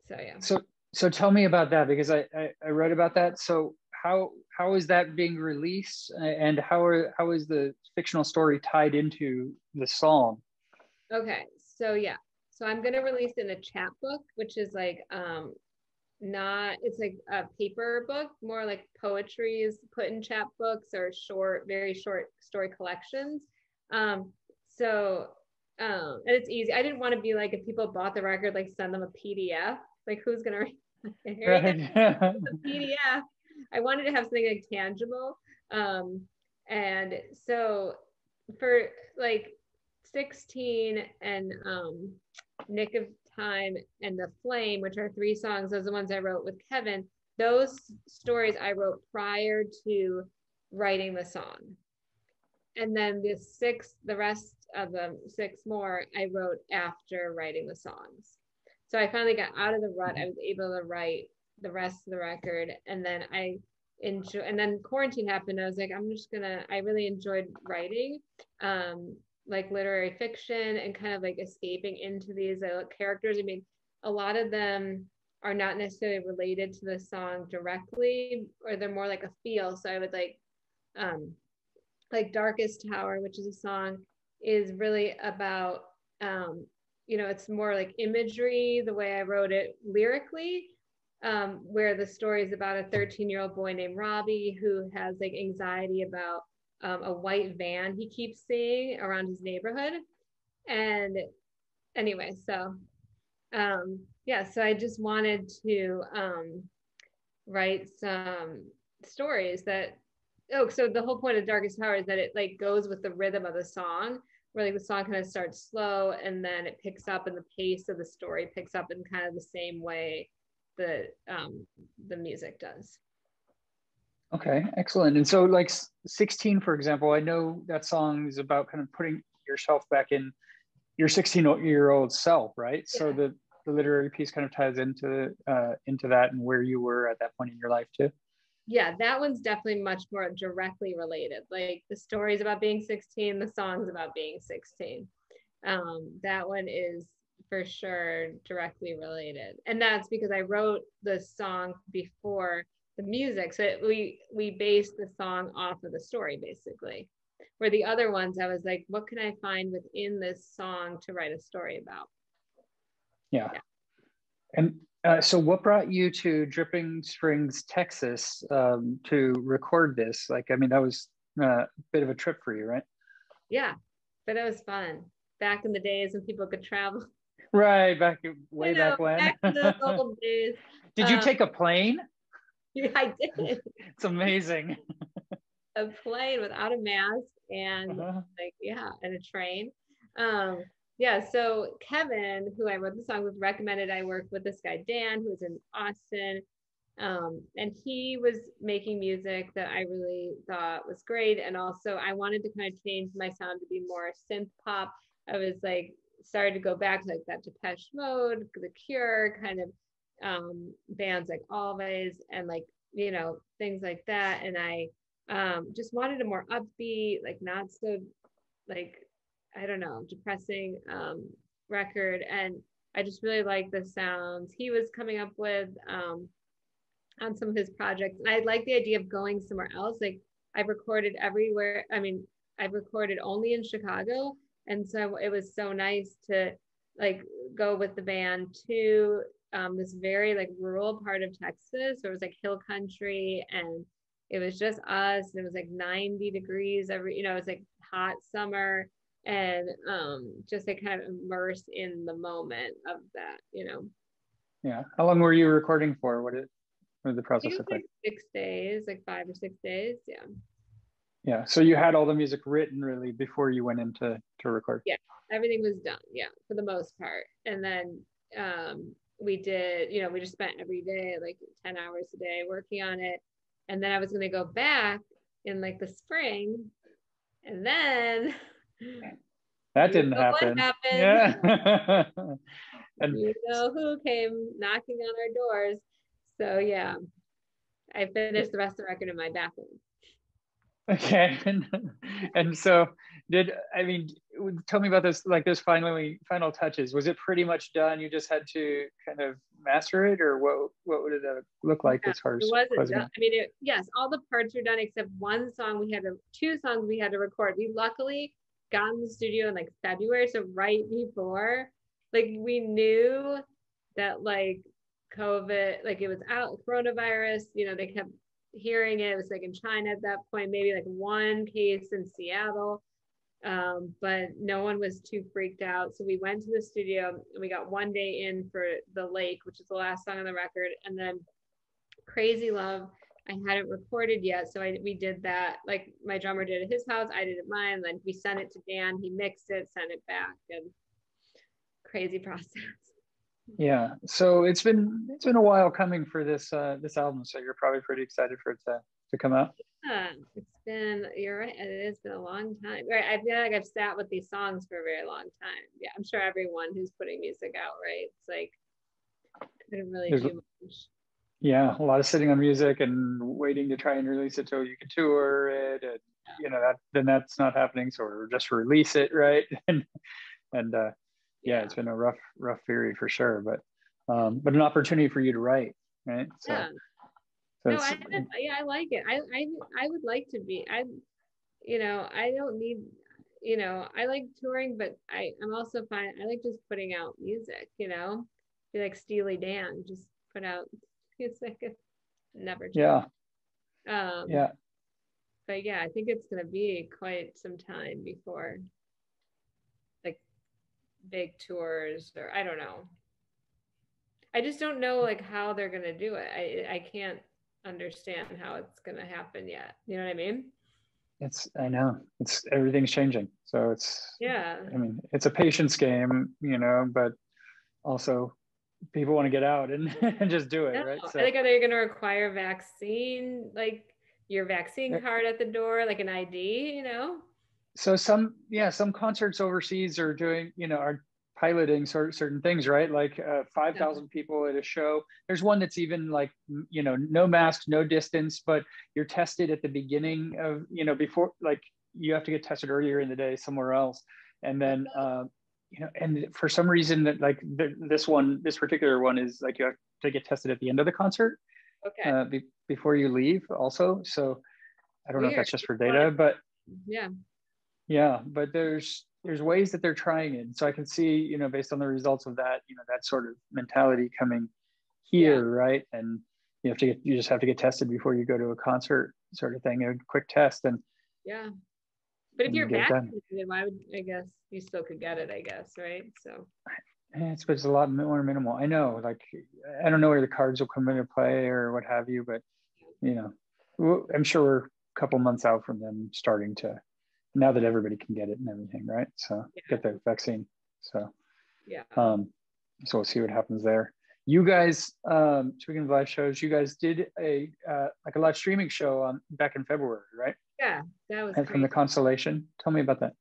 So yeah. So so tell me about that because I, I, I read about that. So how how is that being released and how are how is the fictional story tied into the song? Okay, so yeah, so I'm gonna release in a chapbook, which is like um not it's like a paper book, more like poetry is put in chapbooks or short, very short story collections. Um, so um, and it's easy. I didn't want to be like if people bought the record, like send them a PDF. Like who's gonna read a PDF? I wanted to have something like tangible. Um, and so for like 16 and um, Nick of Time and The Flame, which are three songs, those are the ones I wrote with Kevin. Those stories I wrote prior to writing the song. And then the six, the rest of the six more, I wrote after writing the songs. So I finally got out of the rut. I was able to write the rest of the record. And then I enjoy and then quarantine happened. I was like, I'm just gonna I really enjoyed writing. Um, like literary fiction and kind of like escaping into these uh, characters. I mean, a lot of them are not necessarily related to the song directly, or they're more like a feel. So I would like, um, like Darkest Tower, which is a song, is really about, um, you know, it's more like imagery, the way I wrote it lyrically, um, where the story is about a 13 year old boy named Robbie who has like anxiety about um, a white van he keeps seeing around his neighborhood. And anyway, so um, yeah, so I just wanted to um, write some stories that oh so the whole point of darkest tower is that it like goes with the rhythm of the song where like the song kind of starts slow and then it picks up and the pace of the story picks up in kind of the same way that um, the music does Okay, excellent. And so, like 16, for example, I know that song is about kind of putting yourself back in your 16 year old self, right? Yeah. So the, the literary piece kind of ties into uh, into that and where you were at that point in your life too. Yeah, that one's definitely much more directly related. Like the stories about being 16, the songs about being 16. Um, that one is for sure directly related, and that's because I wrote the song before the music. So it, we we based the song off of the story basically. Where the other ones, I was like, what can I find within this song to write a story about? Yeah. yeah. And uh, so, what brought you to Dripping Springs, Texas, um, to record this? Like, I mean, that was uh, a bit of a trip for you, right? Yeah, but it was fun back in the days when people could travel. Right, back way you know, back when. Back in the old days. Did you um, take a plane? Yeah, I did. It's amazing. a plane without a mask and uh-huh. like yeah, and a train. Um, yeah, so Kevin, who I wrote the song with, recommended I work with this guy Dan, who's in Austin. Um, and he was making music that I really thought was great. And also, I wanted to kind of change my sound to be more synth pop. I was like, started to go back to like that Depeche Mode, The Cure, kind of um, bands like Alvvays and like you know things like that and i um, just wanted a more upbeat like not so like i don't know depressing um, record. And i just really like the sounds he was coming up with um, on some of his projects. And i like the idea of going somewhere else. Like i've recorded everywhere i mean i've recorded only in chicago. And so it was so nice to like go with the band to um, this very like rural part of Texas. So it was like hill country. And it was just us. And it was like 90 degrees every, you know, it was like hot summer and um, just to kind of immerse in the moment of that, you know. Yeah. How long were you recording for? What did, what did the process look like? Six days, like five or six days. Yeah. Yeah. So you had all the music written really before you went into to record. Yeah, everything was done. Yeah, for the most part. And then um, we did, you know, we just spent every day like 10 hours a day working on it. And then I was going to go back in like the spring. And then that didn't happen. Yeah. and you know who came knocking on our doors. So yeah, I finished the rest of the record in my bathroom. Okay. and so did I mean tell me about this like those finally final touches. Was it pretty much done? You just had to kind of master it or what what would it uh, look like yeah, as far as it wasn't done. I mean it, yes, all the parts were done except one song we had to two songs we had to record. We luckily got in the studio in like February, so right before like we knew that like COVID, like it was out coronavirus, you know, they kept hearing it. It was like in China at that point, maybe like one case in Seattle. Um, but no one was too freaked out. So we went to the studio and we got one day in for The Lake, which is the last song on the record. And then Crazy Love, I hadn't recorded yet. So I, we did that. Like my drummer did at his house, I did at mine. Then we sent it to Dan. He mixed it, sent it back, and crazy process yeah so it's been it's been a while coming for this uh this album so you're probably pretty excited for it to to come out yeah it's been you're right it has been a long time right i feel like i've sat with these songs for a very long time yeah i'm sure everyone who's putting music out right it's like couldn't really There's, do much yeah a lot of sitting on music and waiting to try and release it so you can tour it and you know that then that's not happening so we're just release it right and and uh yeah, it's been a rough, rough period for sure, but um, but an opportunity for you to write, right? So, yeah. So no, I, yeah, I like it. I, I, I would like to be. I, you know, I don't need, you know, I like touring, but I, I'm also fine. I like just putting out music. You know, be like Steely Dan, just put out music. Never. Change. Yeah. Um, yeah. But yeah, I think it's gonna be quite some time before like big tours or I don't know. I just don't know like how they're gonna do it. I I can't understand how it's gonna happen yet. You know what I mean? It's I know it's everything's changing. So it's yeah. I mean it's a patience game, you know, but also people want to get out and, and just do it, no. right? So, I think are they gonna require vaccine, like your vaccine card at the door, like an ID, you know? so some yeah some concerts overseas are doing you know are piloting sort certain things right like uh, 5000 people at a show there's one that's even like you know no mask no distance but you're tested at the beginning of you know before like you have to get tested earlier in the day somewhere else and then uh, you know and for some reason that like the, this one this particular one is like you have to get tested at the end of the concert okay. uh, be, before you leave also. So i don't Weird. know if that's just for data but yeah. Yeah but there's there's ways that they're trying it. So i can see you know based on the results of that you know that sort of mentality coming here yeah. right? And you have to get you just have to get tested before you go to a concert sort of thing a quick test. And yeah but if you're vaccinated why would i guess you still could get it i guess right so it's but it's a lot more minimal i know like i don't know where the cards will come into play or what have you but you know i'm sure we're a couple months out from them starting to now that everybody can get it and everything, right? So yeah. get the vaccine. So yeah. Um, so we'll see what happens there. You guys, um, speaking of live shows, you guys did a uh, like a live streaming show on back in February, right? Yeah, that was and from the Constellation. Tell me about that.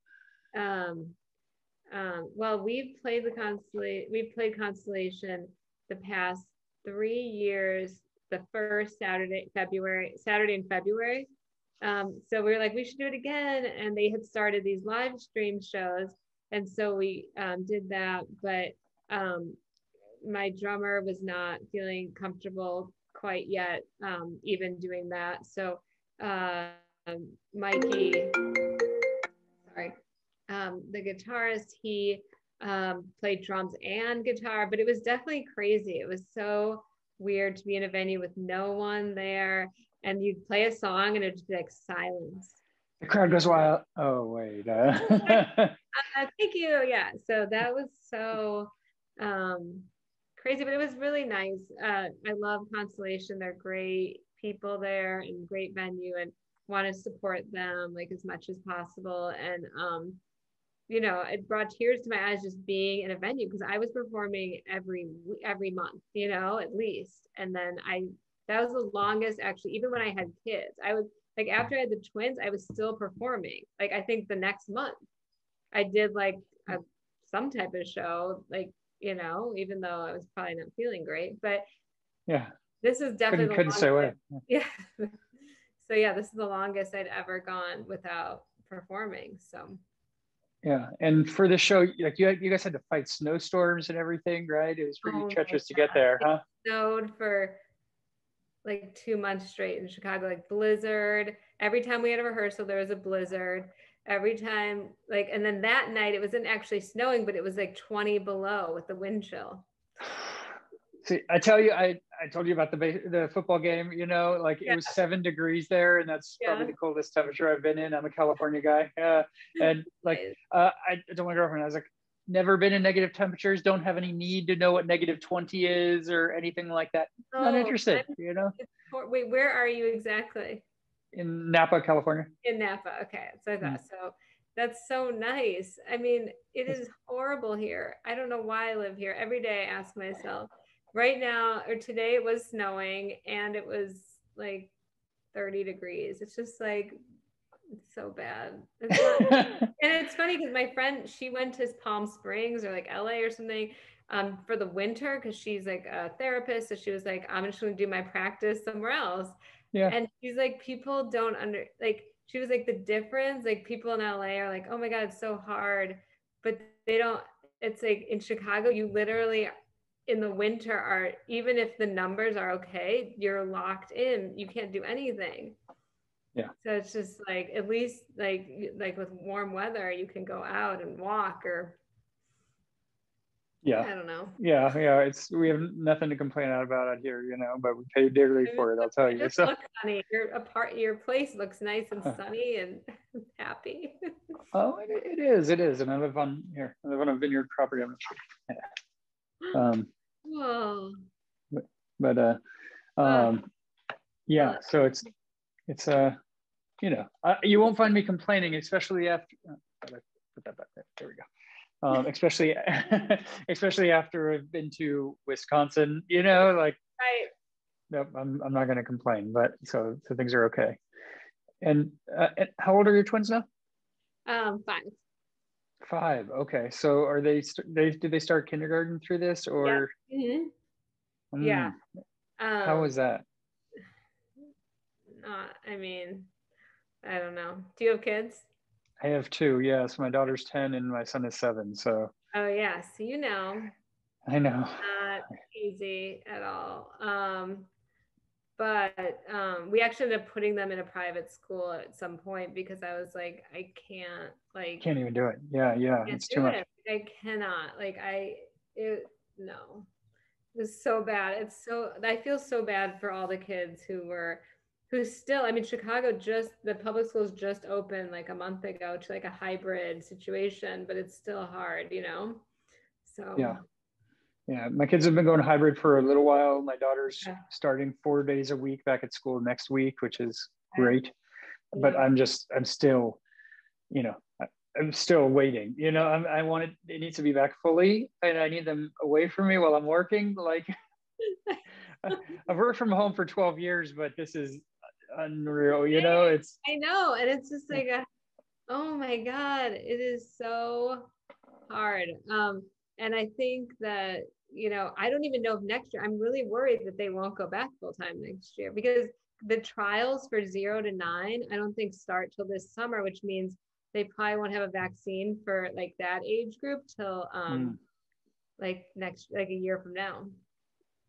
Um, um, well, we've played the Constellation. We've played Constellation the past three years. The first Saturday, February, Saturday in February, um, so we were like, we should do it again. And they had started these live stream shows. And so we um, did that. But um, my drummer was not feeling comfortable quite yet, um, even doing that. So uh, Mikey, sorry, um, the guitarist, he um, played drums and guitar, but it was definitely crazy. It was so weird to be in a venue with no one there and you'd play a song and it'd just be like silence. The crowd goes wild. Oh wait. Uh. uh, thank you. Yeah. So that was so um, crazy, but it was really nice. Uh, I love Constellation. They're great people there and great venue. And want to support them like as much as possible. And um, you know, it brought tears to my eyes just being in a venue because I was performing every every month, you know, at least. And then I that was the longest actually, even when I had kids. I was like after I had the twins, I was still performing. Like I think the next month I did like a, some type of show, like, you know, even though I was probably not feeling great. But yeah, this is definitely couldn't, couldn't say what. Yeah. So yeah, this is the longest I'd ever gone without performing. So yeah, and for the show, like you, you guys had to fight snowstorms and everything, right? It was pretty oh treacherous to get there, huh? It snowed for like two months straight in Chicago, like blizzard. Every time we had a rehearsal, there was a blizzard. Every time, like, and then that night it wasn't actually snowing, but it was like 20 below with the wind chill. See, I tell you, I, I told you about the the football game. You know, like yeah. it was seven degrees there, and that's yeah. probably the coldest temperature I've been in. I'm a California guy, uh, and like uh, I told my girlfriend, I was like, never been in negative temperatures. Don't have any need to know what negative twenty is or anything like that. Oh, Not interested. I'm, you know. Wait, where are you exactly? In Napa, California. In Napa, okay. So I thought mm. so. That's so nice. I mean, it is horrible here. I don't know why I live here. Every day I ask myself right now or today it was snowing and it was like 30 degrees. It's just like it's so bad. It's not, and it's funny because my friend she went to Palm Springs or like LA or something um, for the winter because she's like a therapist. So she was like, I'm just going to do my practice somewhere else. Yeah. And she's like, people don't under like. She was like, the difference, like people in LA are like, oh my god, it's so hard, but they don't. It's like in Chicago, you literally in the winter are even if the numbers are okay you're locked in. You can't do anything. Yeah. So it's just like at least like like with warm weather you can go out and walk or yeah. I don't know. Yeah yeah it's we have nothing to complain about out here you know but we pay dearly for it i'll tell you so. sunny. Your apart your place looks nice and sunny and happy. Oh it, it is it is and i live on here. I live on a vineyard property. I'm um, Whoa. But, but uh, um, yeah, so it's it's uh, you know, I, you won't find me complaining, especially after. Uh, put that back there. There we go. Um, especially especially after I've been to Wisconsin, you know, like right. Nope, I'm I'm not going to complain, but so so things are okay. And, uh, and how old are your twins now? Um, five. Five. Okay. So are they, they, did they start kindergarten through this or? Yeah. Mm-hmm. Mm. yeah. Um, How was that? Not, I mean, I don't know. Do you have kids? I have two. Yes. My daughter's 10 and my son is seven. So. Oh, yeah. So, you know. I know. Not easy at all. Um, but um, we actually ended up putting them in a private school at some point because I was like, I can't like can't even do it. Yeah, yeah, it's too much. It. I cannot like I it no, it was so bad. It's so I feel so bad for all the kids who were who still I mean Chicago just the public schools just opened like a month ago to like a hybrid situation, but it's still hard, you know. So yeah yeah, my kids have been going hybrid for a little while. My daughter's yeah. starting four days a week back at school next week, which is great. Yeah. But I'm just, I'm still, you know, I'm still waiting. You know, I'm, I want it, it needs to be back fully and I need them away from me while I'm working. Like, I've worked from home for 12 years, but this is unreal. You know, it's, I know. And it's just like, a, oh my God, it is so hard. Um, and I think that, you know, I don't even know if next year, I'm really worried that they won't go back full time next year because the trials for zero to nine, I don't think start till this summer, which means they probably won't have a vaccine for like that age group till um mm. like next like a year from now.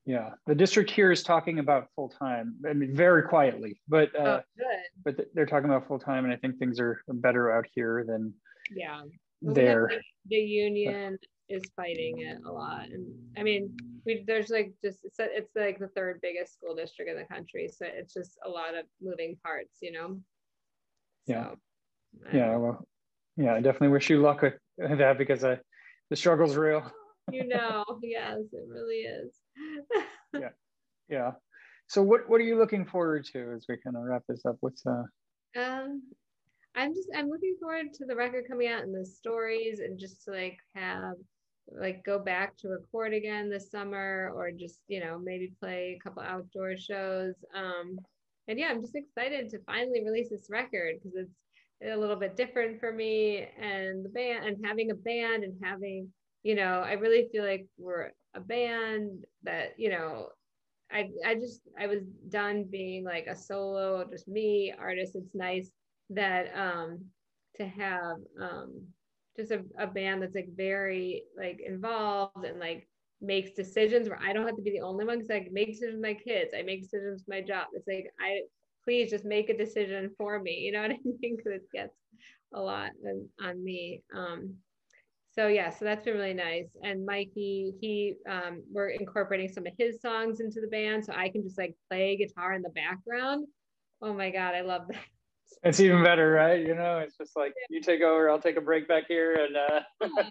Yeah, the district here is talking about full time. I mean, very quietly, but uh, oh, but they're talking about full time, and I think things are better out here than yeah there. The union is fighting it a lot. And I mean, we there's like just it's, it's like the third biggest school district in the country, so it's just a lot of moving parts, you know. Yeah. yeah. Well, yeah. I definitely wish you luck with that because I, the struggle's real. you know. Yes, it really is. yeah. Yeah. So what what are you looking forward to as we kind of wrap this up? What's uh Um, I'm just I'm looking forward to the record coming out and the stories and just to like have like go back to record again this summer or just you know maybe play a couple outdoor shows. Um and yeah i'm just excited to finally release this record because it's a little bit different for me and the band and having a band and having you know i really feel like we're a band that you know i i just i was done being like a solo just me artist. It's nice that um to have um just a, a band that's like very like involved and like makes decisions where I don't have to be the only one because I make decisions with my kids. I make decisions with my job. It's like I please just make a decision for me. You know what I mean? Because it gets a lot on, on me. Um, so yeah, so that's been really nice. And Mikey, he um, we're incorporating some of his songs into the band, so I can just like play guitar in the background. Oh my god, I love that. It's even better, right? You know, it's just like you take over, I'll take a break back here, and uh...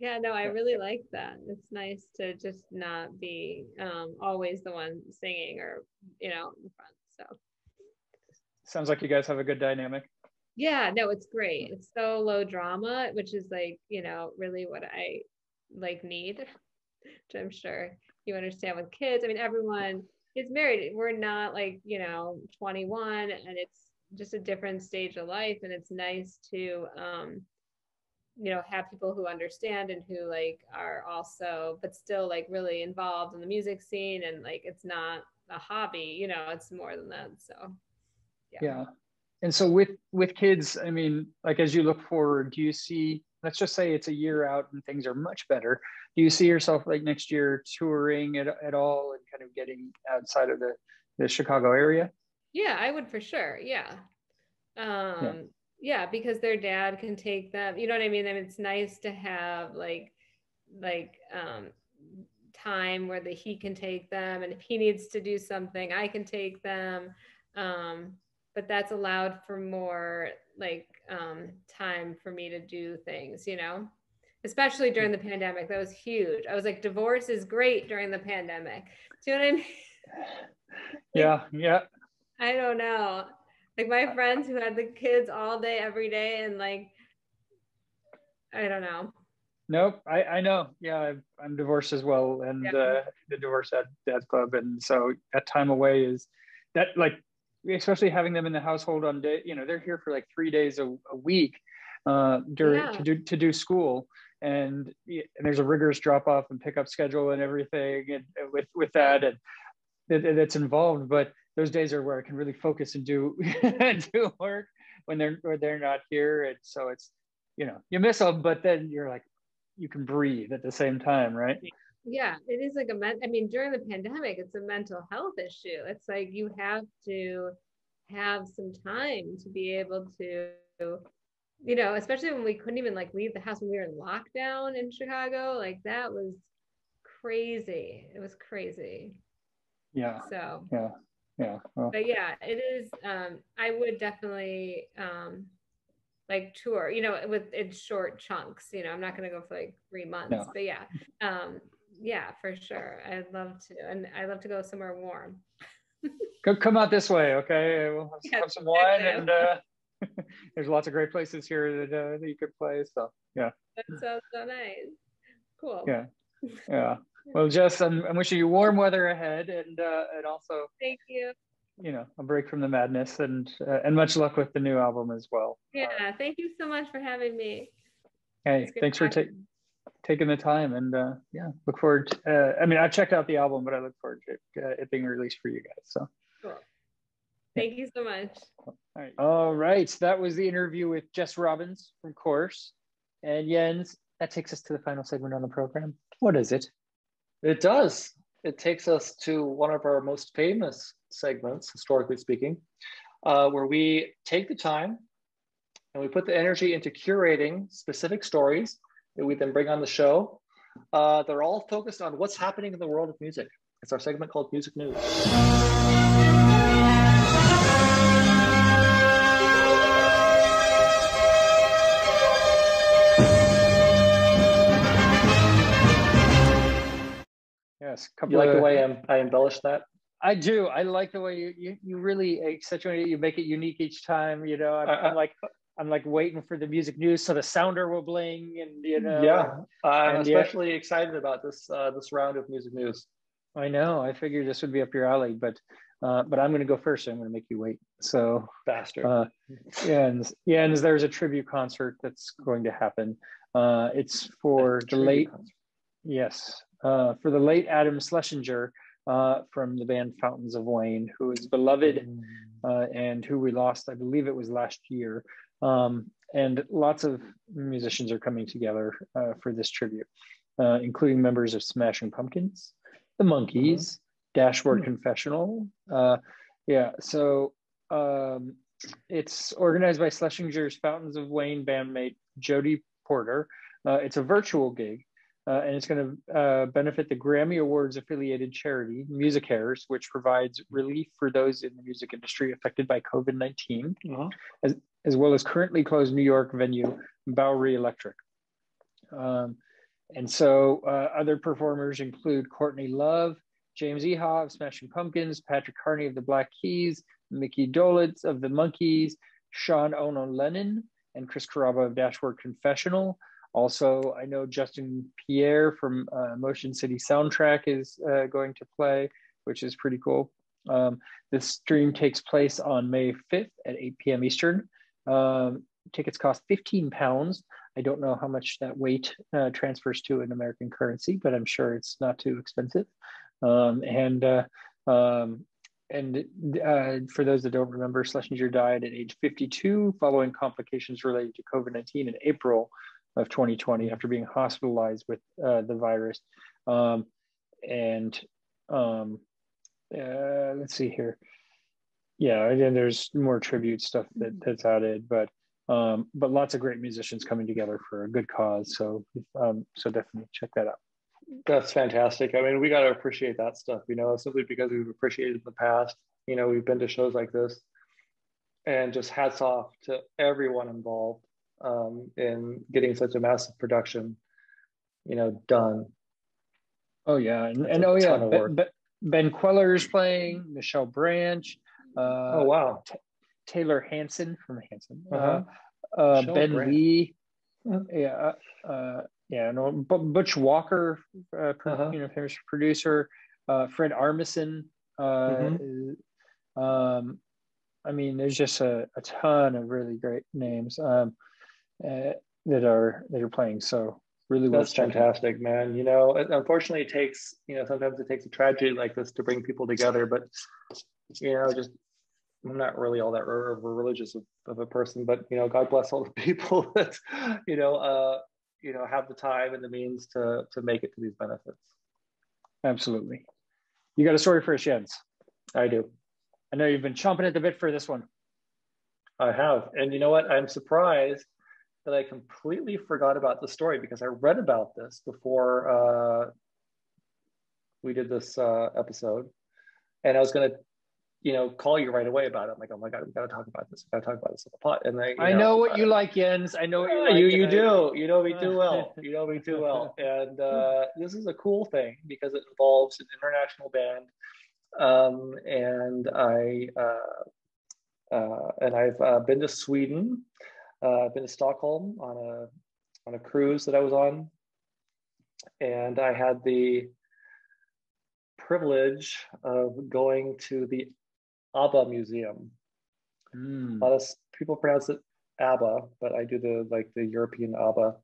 yeah, no, I really like that. It's nice to just not be um, always the one singing or you know in front. So sounds like you guys have a good dynamic. Yeah, no, it's great. It's so low drama, which is like you know really what I like need, which I'm sure you understand with kids. I mean, everyone is married. We're not like you know 21, and it's just a different stage of life. And it's nice to um you know have people who understand and who like are also but still like really involved in the music scene. And like it's not a hobby you know it's more than that. So yeah, yeah. and so with with kids i mean like as you look forward do you see let's just say it's a year out and things are much better. Do you see yourself like next year touring at, at all and kind of getting outside of the the chicago area yeah, I would for sure. Yeah. Um, yeah. yeah, because their dad can take them. You know what I mean? I mean, it's nice to have like, like, um, time where the he can take them, and if he needs to do something, I can take them. Um, but that's allowed for more like um, time for me to do things. You know, especially during the pandemic. That was huge. I was like, divorce is great during the pandemic. Do you know what I mean? yeah, yeah. I don't know. Like my friends who had the kids all day, every day, and like, I don't know. Nope, I, I know. Yeah, i am divorced as well, and yeah. uh, the divorce at dad's club, and so that time away is that like, especially having them in the household on day. You know, they're here for like three days a, a week uh, during yeah. to do to do school, and, and there's a rigorous drop off and pickup schedule and everything, and with with that, and it, it's involved, but those days are where I can really focus and do do work when they're when they're not here. And so it's you know you miss them, but then you're like you can breathe at the same time, right? Yeah, it is like a men. I mean, during the pandemic, it's a mental health issue. It's like you have to have some time to be able to you know especially when we couldn't even like leave the house when we were in lockdown in chicago like that was crazy it was crazy yeah so yeah yeah well. but yeah it is um i would definitely um like tour you know with in short chunks you know i'm not going to go for like three months no. but yeah um yeah for sure i'd love to and i love to go somewhere warm. Come out this way okay? We'll have, yes, have some wine and uh there's lots of great places here that, uh, that you could play so yeah. That sounds so nice. Cool. Yeah yeah well, Jess, I'm, I'm wishing you warm weather ahead, and uh, and also thank you. You know, a break from the madness, and uh, and much luck with the new album as well. Yeah, uh, thank you so much for having me. Hey, thanks for ta- taking the time, and uh, yeah, look forward. To, uh, I mean, I checked out the album, but I look forward to uh, it being released for you guys. So. Cool. Thank you so much. All right. All right. That was the interview with Jess Robbins from Course. And Jens, that takes us to the final segment on the program. What is it? It does. It takes us to one of our most famous segments, historically speaking, uh, where we take the time and we put the energy into curating specific stories that we then bring on the show. Uh, they're all focused on what's happening in the world of music. It's our segment called Music News. Yes. You like the way I, I embellished that? I do. I like the way you you, you really accentuate it. You make it unique each time. You know, I'm, I- I'm like I'm like waiting for the music news so the sounder will bling and you know. yeah, I'm and especially excited about this uh, this round of music news. I know. I figured this would be up your alley, but uh, but I'm going to go first. I'm going to make you wait. So Bastard. uh, Jens, Jens, there's a tribute concert that's going to happen. Uh, it's for the late concert. Yes, uh, for the late Adam Schlesinger uh, from the band Fountains of Wayne, who is beloved uh, and who we lost, I believe it was last year. Um, and lots of musicians are coming together uh, for this tribute, uh, including members of Smashing Pumpkins, the Monkees, Dashboard Hmm. Confessional. Uh, yeah, so um, it's organized by Schlesinger's Fountains of Wayne bandmate Jody Porter. Uh, it's a virtual gig, uh, and it's going to uh, benefit the Grammy Awards affiliated charity, Music Cares, which provides relief for those in the music industry affected by COVID 19, Uh-huh. as well as currently closed New York venue Bowery Electric. Um, and so uh, other performers include Courtney Love, James Iha of Smashing Pumpkins, Patrick Carney of the Black Keys, Micky Dolenz of the Monkees, Sean Ono Lennon, and Chris Carrabba of Dashboard Confessional. Also, I know Justin Pierre from uh, Motion City Soundtrack is uh, going to play, which is pretty cool. Um, this stream takes place on May 5th at 8 p.m. Eastern. Um, tickets cost 15 pounds. I don't know how much that weight uh, transfers to in American currency, but I'm sure it's not too expensive. Um, and uh, um, and uh, for those that don't remember, Schlesinger died at age 52 following complications related to COVID 19 in April of 2020 after being hospitalized with uh, the virus. Um, and um, uh, let's see here. Yeah, and there's more tribute stuff that, that's added, but um, but lots of great musicians coming together for a good cause. So um, so definitely check that out. That's fantastic. I mean, we got to appreciate that stuff, you know, simply because we've appreciated in the past. You know, we've been to shows like this, and just hats off to everyone involved um, in getting such a massive production, you know, done. Oh yeah, and, and oh yeah, Ben. Ben, Ben Kweller's playing, Michelle Branch, uh, oh wow! Taylor Hanson from Hanson, Uh-huh. uh, uh, Ben Branch. Lee, Mhm. yeah, uh, yeah, no, Bu- Butch Walker, uh, Uh-huh. you know, famous producer, uh, Fred Armisen. Uh, Mm-hmm. um, I mean, there's just a, a ton of really great names um, uh, that are that are playing. So really, That's out. fantastic, man. You know, it- unfortunately, it takes you know sometimes it takes a tragedy like this to bring people together. But you know, just I'm not really all that religious of, of a person, but you know, God bless all the people that you know uh, you know have the time and the means to to make it to these benefits. Absolutely. You got a story for us, Jens? I do. I know you've been chomping at the bit for this one. I have, and you know what? I'm surprised that I completely forgot about the story because I read about this before uh, we did this uh, episode, and I was gonna, you know, call you right away about it. I'm like, oh my god, we gotta talk about this. We gotta talk about this on the pot. And I, I know what you like, Jens. I know what you like. you, you I- do. You know me too well. You know me too well. And uh, this is a cool thing because it involves an international band. Um, and I uh, uh, and I've uh, been to Sweden. Uh, I've been to Stockholm on a on a cruise that I was on, and I had the privilege of going to the ABBA Museum Mm. a lot of people pronounce it ABBA, but I do the like the European ABBA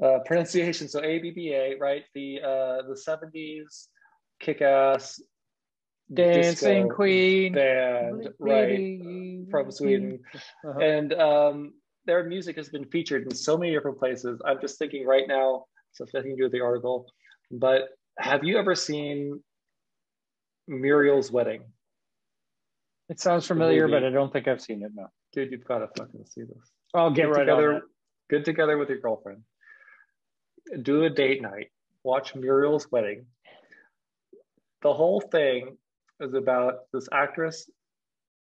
uh, pronunciation. So ABBA, right? The uh, the seventies kick-ass Dancing Queen. band, right? From Sweden, Uh-huh. and um, their music has been featured in so many different places. I'm just thinking right now, so nothing to do with the article, but have you ever seen Muriel's Wedding? It sounds familiar, but. I don't think I've seen it now. Dude, you've got to fucking see this. I'll get right together, on it. Get together with your girlfriend. Do a date night. Watch Muriel's wedding. The whole thing is about this actress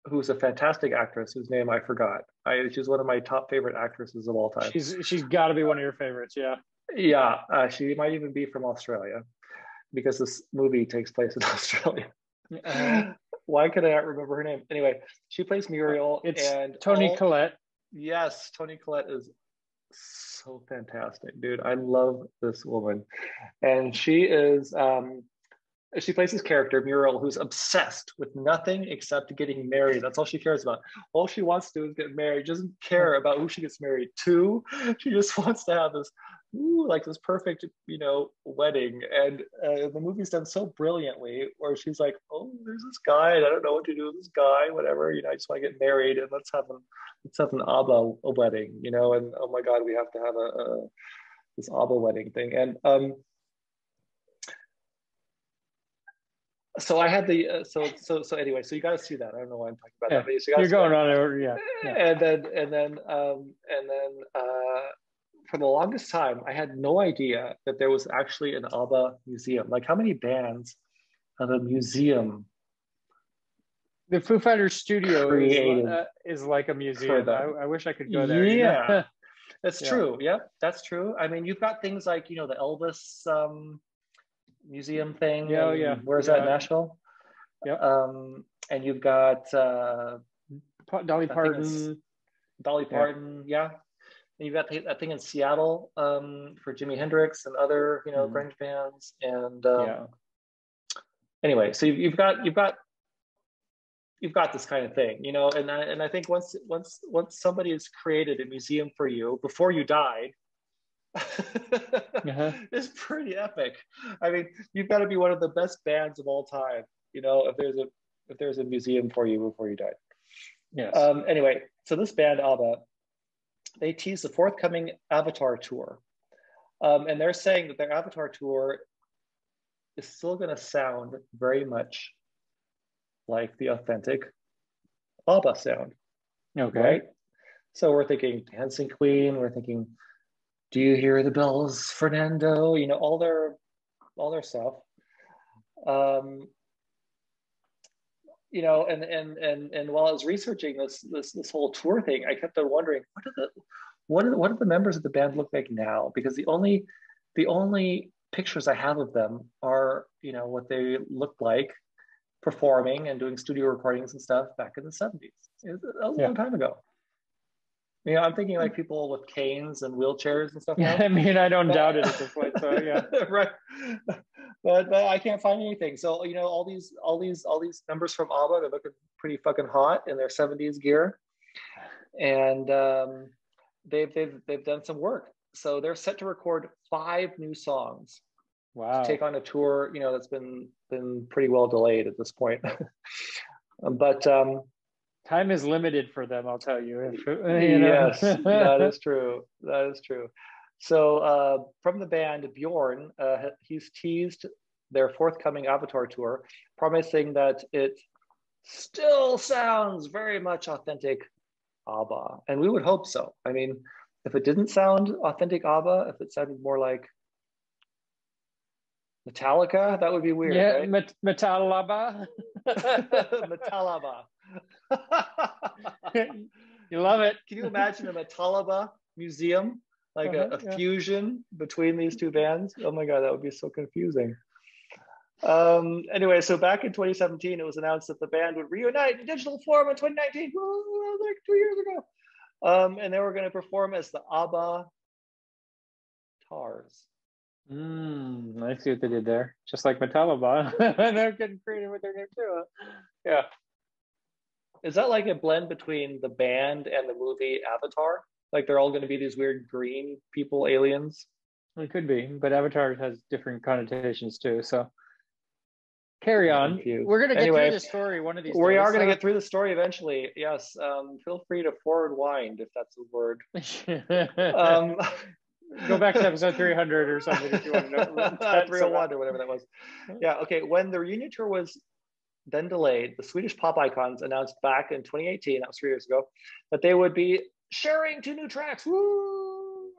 who's a fantastic actress whose name I forgot. I, she's one of my top favorite actresses of all time. She's she's got to be one of your favorites. Yeah. yeah, uh, she might even be from Australia because this movie takes place in Australia. Uh-huh. Why could I not remember her name? Anyway, she plays Muriel. It's and Toni all- Collette. Yes, Toni Collette is so fantastic, dude. I love this woman, and she is. Um, she plays this character Muriel, who's obsessed with nothing except getting married. That's all she cares about. All she wants to do is get married. She doesn't care about who she gets married to. She just wants to have this, ooh, like this perfect, you know, wedding. And uh, the movie's done so brilliantly, where she's like, "Oh, there's this guy, and I don't know what to do with this guy. Whatever, you know, I just want to get married, and let's have an let's have an ABBA a wedding, you know. And oh my God, we have to have a, a this ABBA wedding thing. And um, so I had the uh, so so so anyway, so you got to see that. I don't know why I'm talking about Yeah, that, but you You're going on over, yeah. yeah. And then and then um, and then uh, for the longest time, I had no idea that there was actually an ABBA museum. Like, how many bands have a museum? The Foo Fighters studio is, uh, is like a museum. I. I wish I could go there. Yeah. That's Yeah. true. Yeah, that's true. I mean, you've got things like you know the Elvis um, museum thing. Yeah, oh, yeah. Where's that? Nashville. Yeah. Um, and you've got uh, Dolly I think it's- Parton. Dolly Parton. Yeah. And you've got that thing in Seattle um, for Jimi Hendrix and other you know Mhm. grunge bands. And um, yeah. anyway, so you've, you've got you've got you've got this kind of thing, you know, and I, and I think once once once somebody has created a museum for you before you died, Uh-huh. it's pretty epic. I mean, you've got to be one of the best bands of all time, you know, if there's a if there's a museum for you before you died. Yes. Um, anyway, so this band ABBA, they tease the forthcoming Avatar tour, um, and they're saying that their Avatar tour is still going to sound very much like the authentic ABBA sound, okay. right? So we're thinking Dancing Queen, we're thinking, Do you hear the bells, Fernando? You know, all their all their stuff. Um, you know, and and and and while I was researching this this this whole tour thing, I kept on wondering what do the what do, what do the members of the band look like now? Because the only the only pictures I have of them are you know what they looked like performing and doing studio recordings and stuff back in the seventies. That was a Yeah. long time ago. You know, I'm thinking like people with canes and wheelchairs and stuff. Yeah, now. I mean, I don't doubt it at this point. So yeah. right. But, but I can't find anything. So you know, all these all these all these members from ABBA, they're looking pretty fucking hot in their 70s gear, and um, they've they've they've done some work. So they're set to record five new songs Wow. to take on a tour. You know, that's been been pretty well delayed at this point. but um, Time is limited for them, I'll tell you. If, you know. Yes, that is true. That is true. So uh, from the band Bjorn, uh, he's teased their forthcoming Avatar tour, promising that it still sounds very much authentic ABBA, and we would hope so. I mean, if it didn't sound authentic ABBA, if it sounded more like Metallica, that would be weird, yeah, right? Met-. you love it. Can you imagine a Metallica museum, like a, Uh-huh, a yeah. fusion between these two bands? Oh my god, that would be so confusing. Um, anyway, so back in 2017, it was announced that the band would reunite in digital form in 2019, Woo, like two years ago, um, and they were going to perform as the ABBA Tars. Mm, I see what they did there. Just like Metallaba. They're getting creative with their name too. Yeah. Is that like a blend between the band and the movie Avatar? Like they're all going to be these weird green people, aliens? It could be, but Avatar has different connotations too. So carry on. We're gonna get Anyway, through the story one of these We days. are going to so- get through the story eventually. Yes. Um, feel free to forward wind if that's a word. Um, Go back to episode 300 or something if you want to know. That's 301 or whatever that was. Yeah. Okay. When the reunion tour was then delayed, the Swedish pop icons announced back in 2018, that was three years ago, that they would be sharing two new tracks. Woo!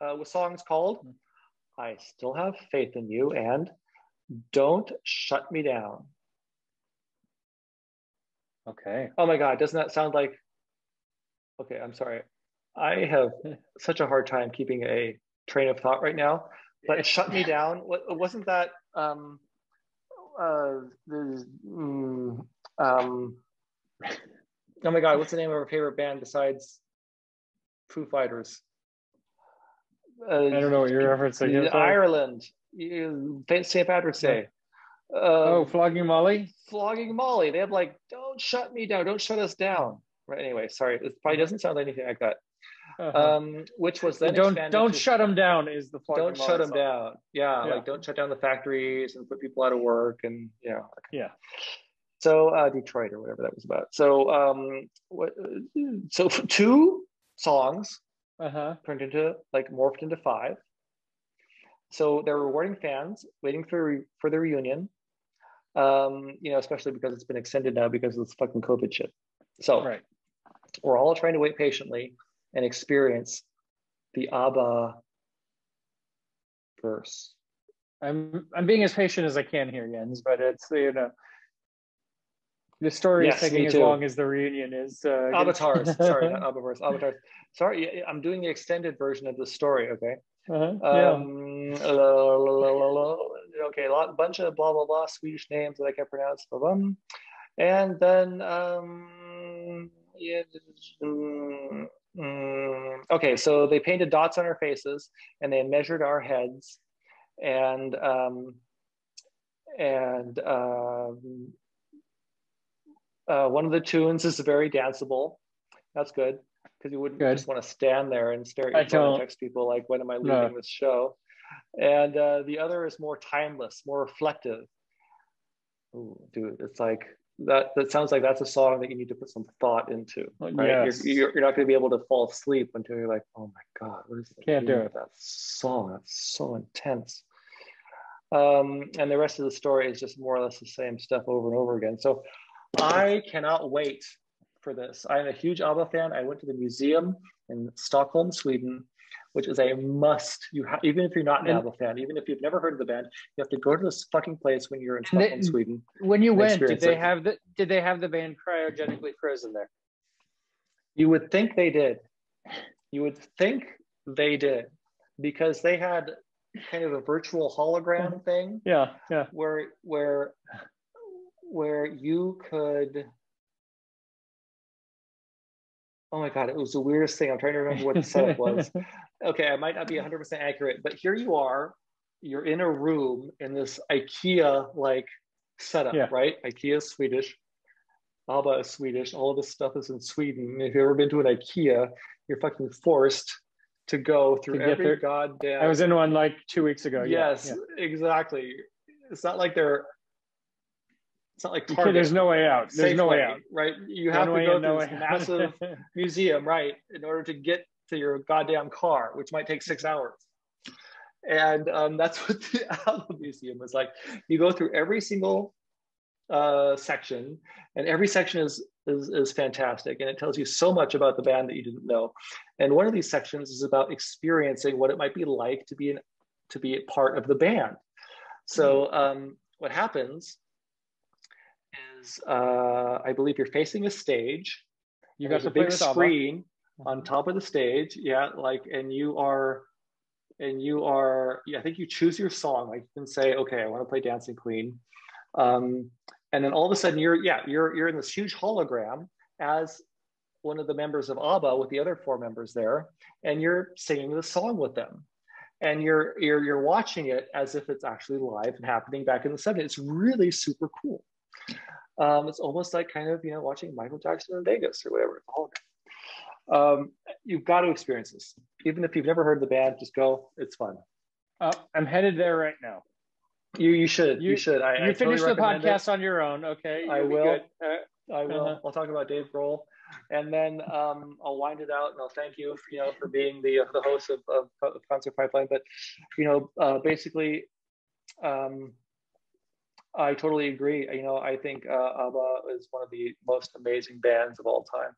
Uh, with songs called I Still Have Faith in You and Don't Shut Me Down. Okay. Oh my God, doesn't that sound like? Okay, I'm sorry. I have such a hard time keeping a train of thought right now. But shut me down. Wasn't that? Um, uh, mm, um, oh my God, what's the name of our favorite band besides Foo Fighters? Uh, I don't know what you're referencing. Ireland, St. Patrick's Day. Uh, oh, Flogging Molly? Flogging Molly. They have like, don't shut me down, don't shut us down. Right. Anyway, sorry. It probably doesn't sound anything like that. Uh-huh. Um, which was then don't don't to, shut them down is the don't shut them song. down. Yeah, yeah, like don't shut down the factories and put people out of work and you know. Yeah. So uh, Detroit or whatever that was about. So um, what? So two songs uh-huh. turned into like morphed into five. So they're rewarding fans waiting for for the reunion. Um, you know, especially because it's been extended now because of this fucking COVID shit. So right. we're all trying to wait patiently and experience the ABBA verse. I'm I'm being as patient as I can here, Jens, but it's you know the story yes, is taking as long as the reunion is. Uh, avatars, sorry, not ABBA Avatars. Sorry, I'm doing the extended version of the story. Okay. Uh-huh. Um, yeah. la, la, la, okay, a lot, bunch of blah blah blah Swedish names that I can't pronounce. Blah, blah. And then um, yeah, mm, okay, so they painted dots on our faces and they measured our heads, and um, and um, uh, one of the tunes is very danceable. That's good because you wouldn't good. just want to stand there and stare at your phone and text people like, "When am I leaving no. this show?" And uh, the other is more timeless, more reflective. Ooh, dude, it's like that that sounds like that's a song that you need to put some thought into right? Yes. you're, you're, not going to be able to fall asleep until you're like oh my god what is can't do it. that song? That's so intense. Um, and the rest of the story is just more or less the same stuff over and over again. So i cannot wait for this. I'm a huge abba fan. I went to the museum in stockholm sweden which is a must. You have, even if you're not an ABBA fan, even if you've never heard of the band, you have to go to this fucking place when you're in Stockholm, Sweden. When you went, did they it. have the did they have the band cryogenically frozen there? You would think they did. You would think they did because they had kind of a virtual hologram thing. Yeah, yeah. Where where where you could oh my god, it was the weirdest thing. I'm trying to remember what the setup was. okay, I might not be 100% accurate, but here you are, you're in a room in this IKEA like setup, yeah. right? IKEA Swedish, ABBA is Swedish, all of this stuff is in Sweden. If you've ever been to an IKEA, you're fucking forced to go through to every there. goddamn. I was in one like two weeks ago. Yes, yeah. exactly. It's not like they're. It's not like Target. There's no way out. There's no way out. Right. You have to go through this massive museum, right, in order to get to your goddamn car, which might take six hours. And um, that's what the album museum was like. You go through every single uh, section, and every section is, is is fantastic, and it tells you so much about the band that you didn't know. And one of these sections is about experiencing what it might be like to be an, to be a part of the band. So um, what happens is, uh, I believe you're facing a stage. You got a big screen on top of the stage. Yeah like and you are and you are yeah, i think you choose your song. Like you can say okay i want to play dancing queen. Um, and then all of a sudden you're yeah you're you're in this huge hologram as one of the members of abba with the other four members there and you're singing the song with them. And you're you're you're watching it as if it's actually live and happening back in the 70s it's really super cool um, it's almost like kind of you know watching michael jackson in vegas or whatever um, you've got to experience this. Even if you've never heard the band, just go. It's fun. Uh, I'm headed there right now. You you should you, you should. I, you I finish totally the podcast it. on your own, okay? You'll I will. Uh, I will. Uh-huh. I'll talk about Dave Grohl, and then um, I'll wind it out, and I'll thank you, you know, for being the the host of, of, of Concert Pipeline. But you know, uh, basically, um, I totally agree. You know, I think uh, ABBA is one of the most amazing bands of all time.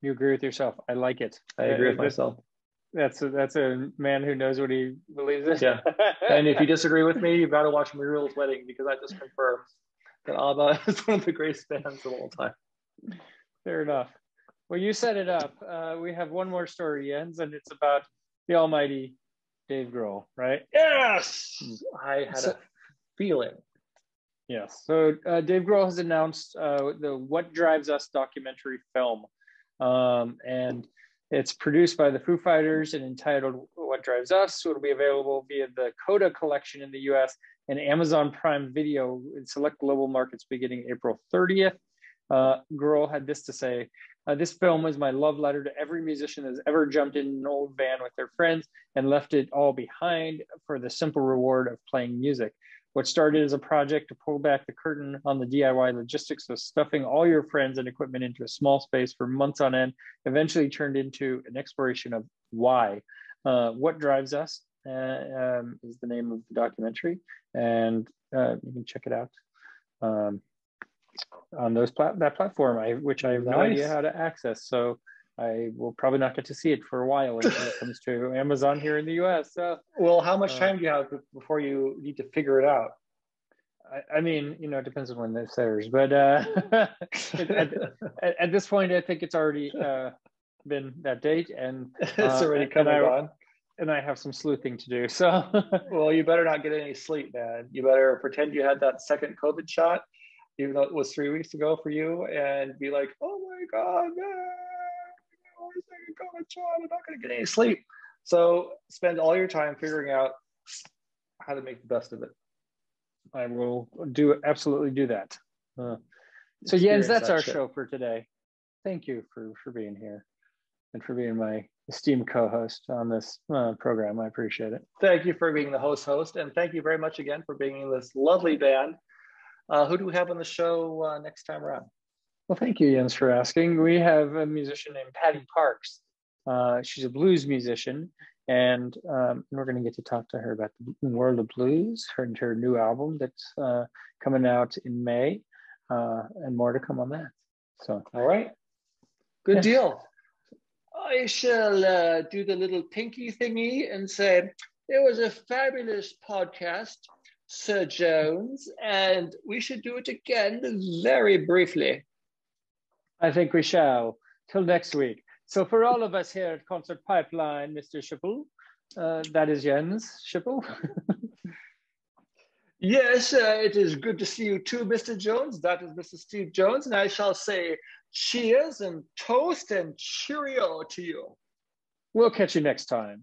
You agree with yourself. I like it. I agree with myself. That's a, that's a man who knows what he believes in. Yeah. and if you disagree with me, you've got to watch Muriel's Wedding because that just confirms that ABBA is one of the greatest bands of all time. Fair enough. Well, you set it up. Uh, we have one more story, Jens, and it's about the almighty Dave Grohl, right? Yes. I had so, a feeling Yes. So uh, Dave Grohl has announced uh, the What Drives Us documentary film. Um, and it's produced by the Foo Fighters and entitled What Drives Us. It'll be available via the Coda collection in the US and Amazon Prime Video in select global markets beginning April 30th. Uh, Grohl had this to say uh, This film is my love letter to every musician that's ever jumped in an old van with their friends and left it all behind for the simple reward of playing music. What started as a project to pull back the curtain on the DIY logistics of stuffing all your friends and equipment into a small space for months on end eventually turned into an exploration of why. Uh, what drives us uh, um, is the name of the documentary, and uh, you can check it out um, on those plat- that platform, I, which I have no nice. idea how to access. So I will probably not get to see it for a while until it comes to Amazon here in the US. So, well, how much uh, time do you have before you need to figure it out? I, I mean, you know, it depends on when this airs, but uh, at, at, at, this point, I think it's already uh, been that date, and it's uh, already coming on. And I have some sleuthing to do. So, well, you better not get any sleep, man. You better pretend you had that second COVID shot, even though it was three weeks ago for you, and be like, "Oh my god, man!" I'm not going to get any sleep. So spend all your time figuring out how to make the best of it. I will do absolutely do that. Uh, so Jens, that's that our shit. show for today. Thank you for for being here and for being my esteemed co-host on this uh, program. I appreciate it. Thank you for being the host host, and thank you very much again for being in this lovely band. Uh, who do we have on the show uh, next time around? Well, thank you, Jens, for asking. We have a musician named Patty Parks. Uh, she's a blues musician, and um, we're going to get to talk to her about the world of blues, her, her new album that's uh, coming out in May, uh, and more to come on that. So, all right, good yeah. deal. I shall uh, do the little pinky thingy and say it was a fabulous podcast, Sir Jones, and we should do it again very briefly. I think we shall. Till next week. So for all of us here at Concert Pipeline, Mr. Schippel, uh, that is Jens Schippel. yes, uh, it is good to see you too, Mr. Jones. That is Mr. Steve Jones, and I shall say cheers and toast and cheerio to you. We'll catch you next time.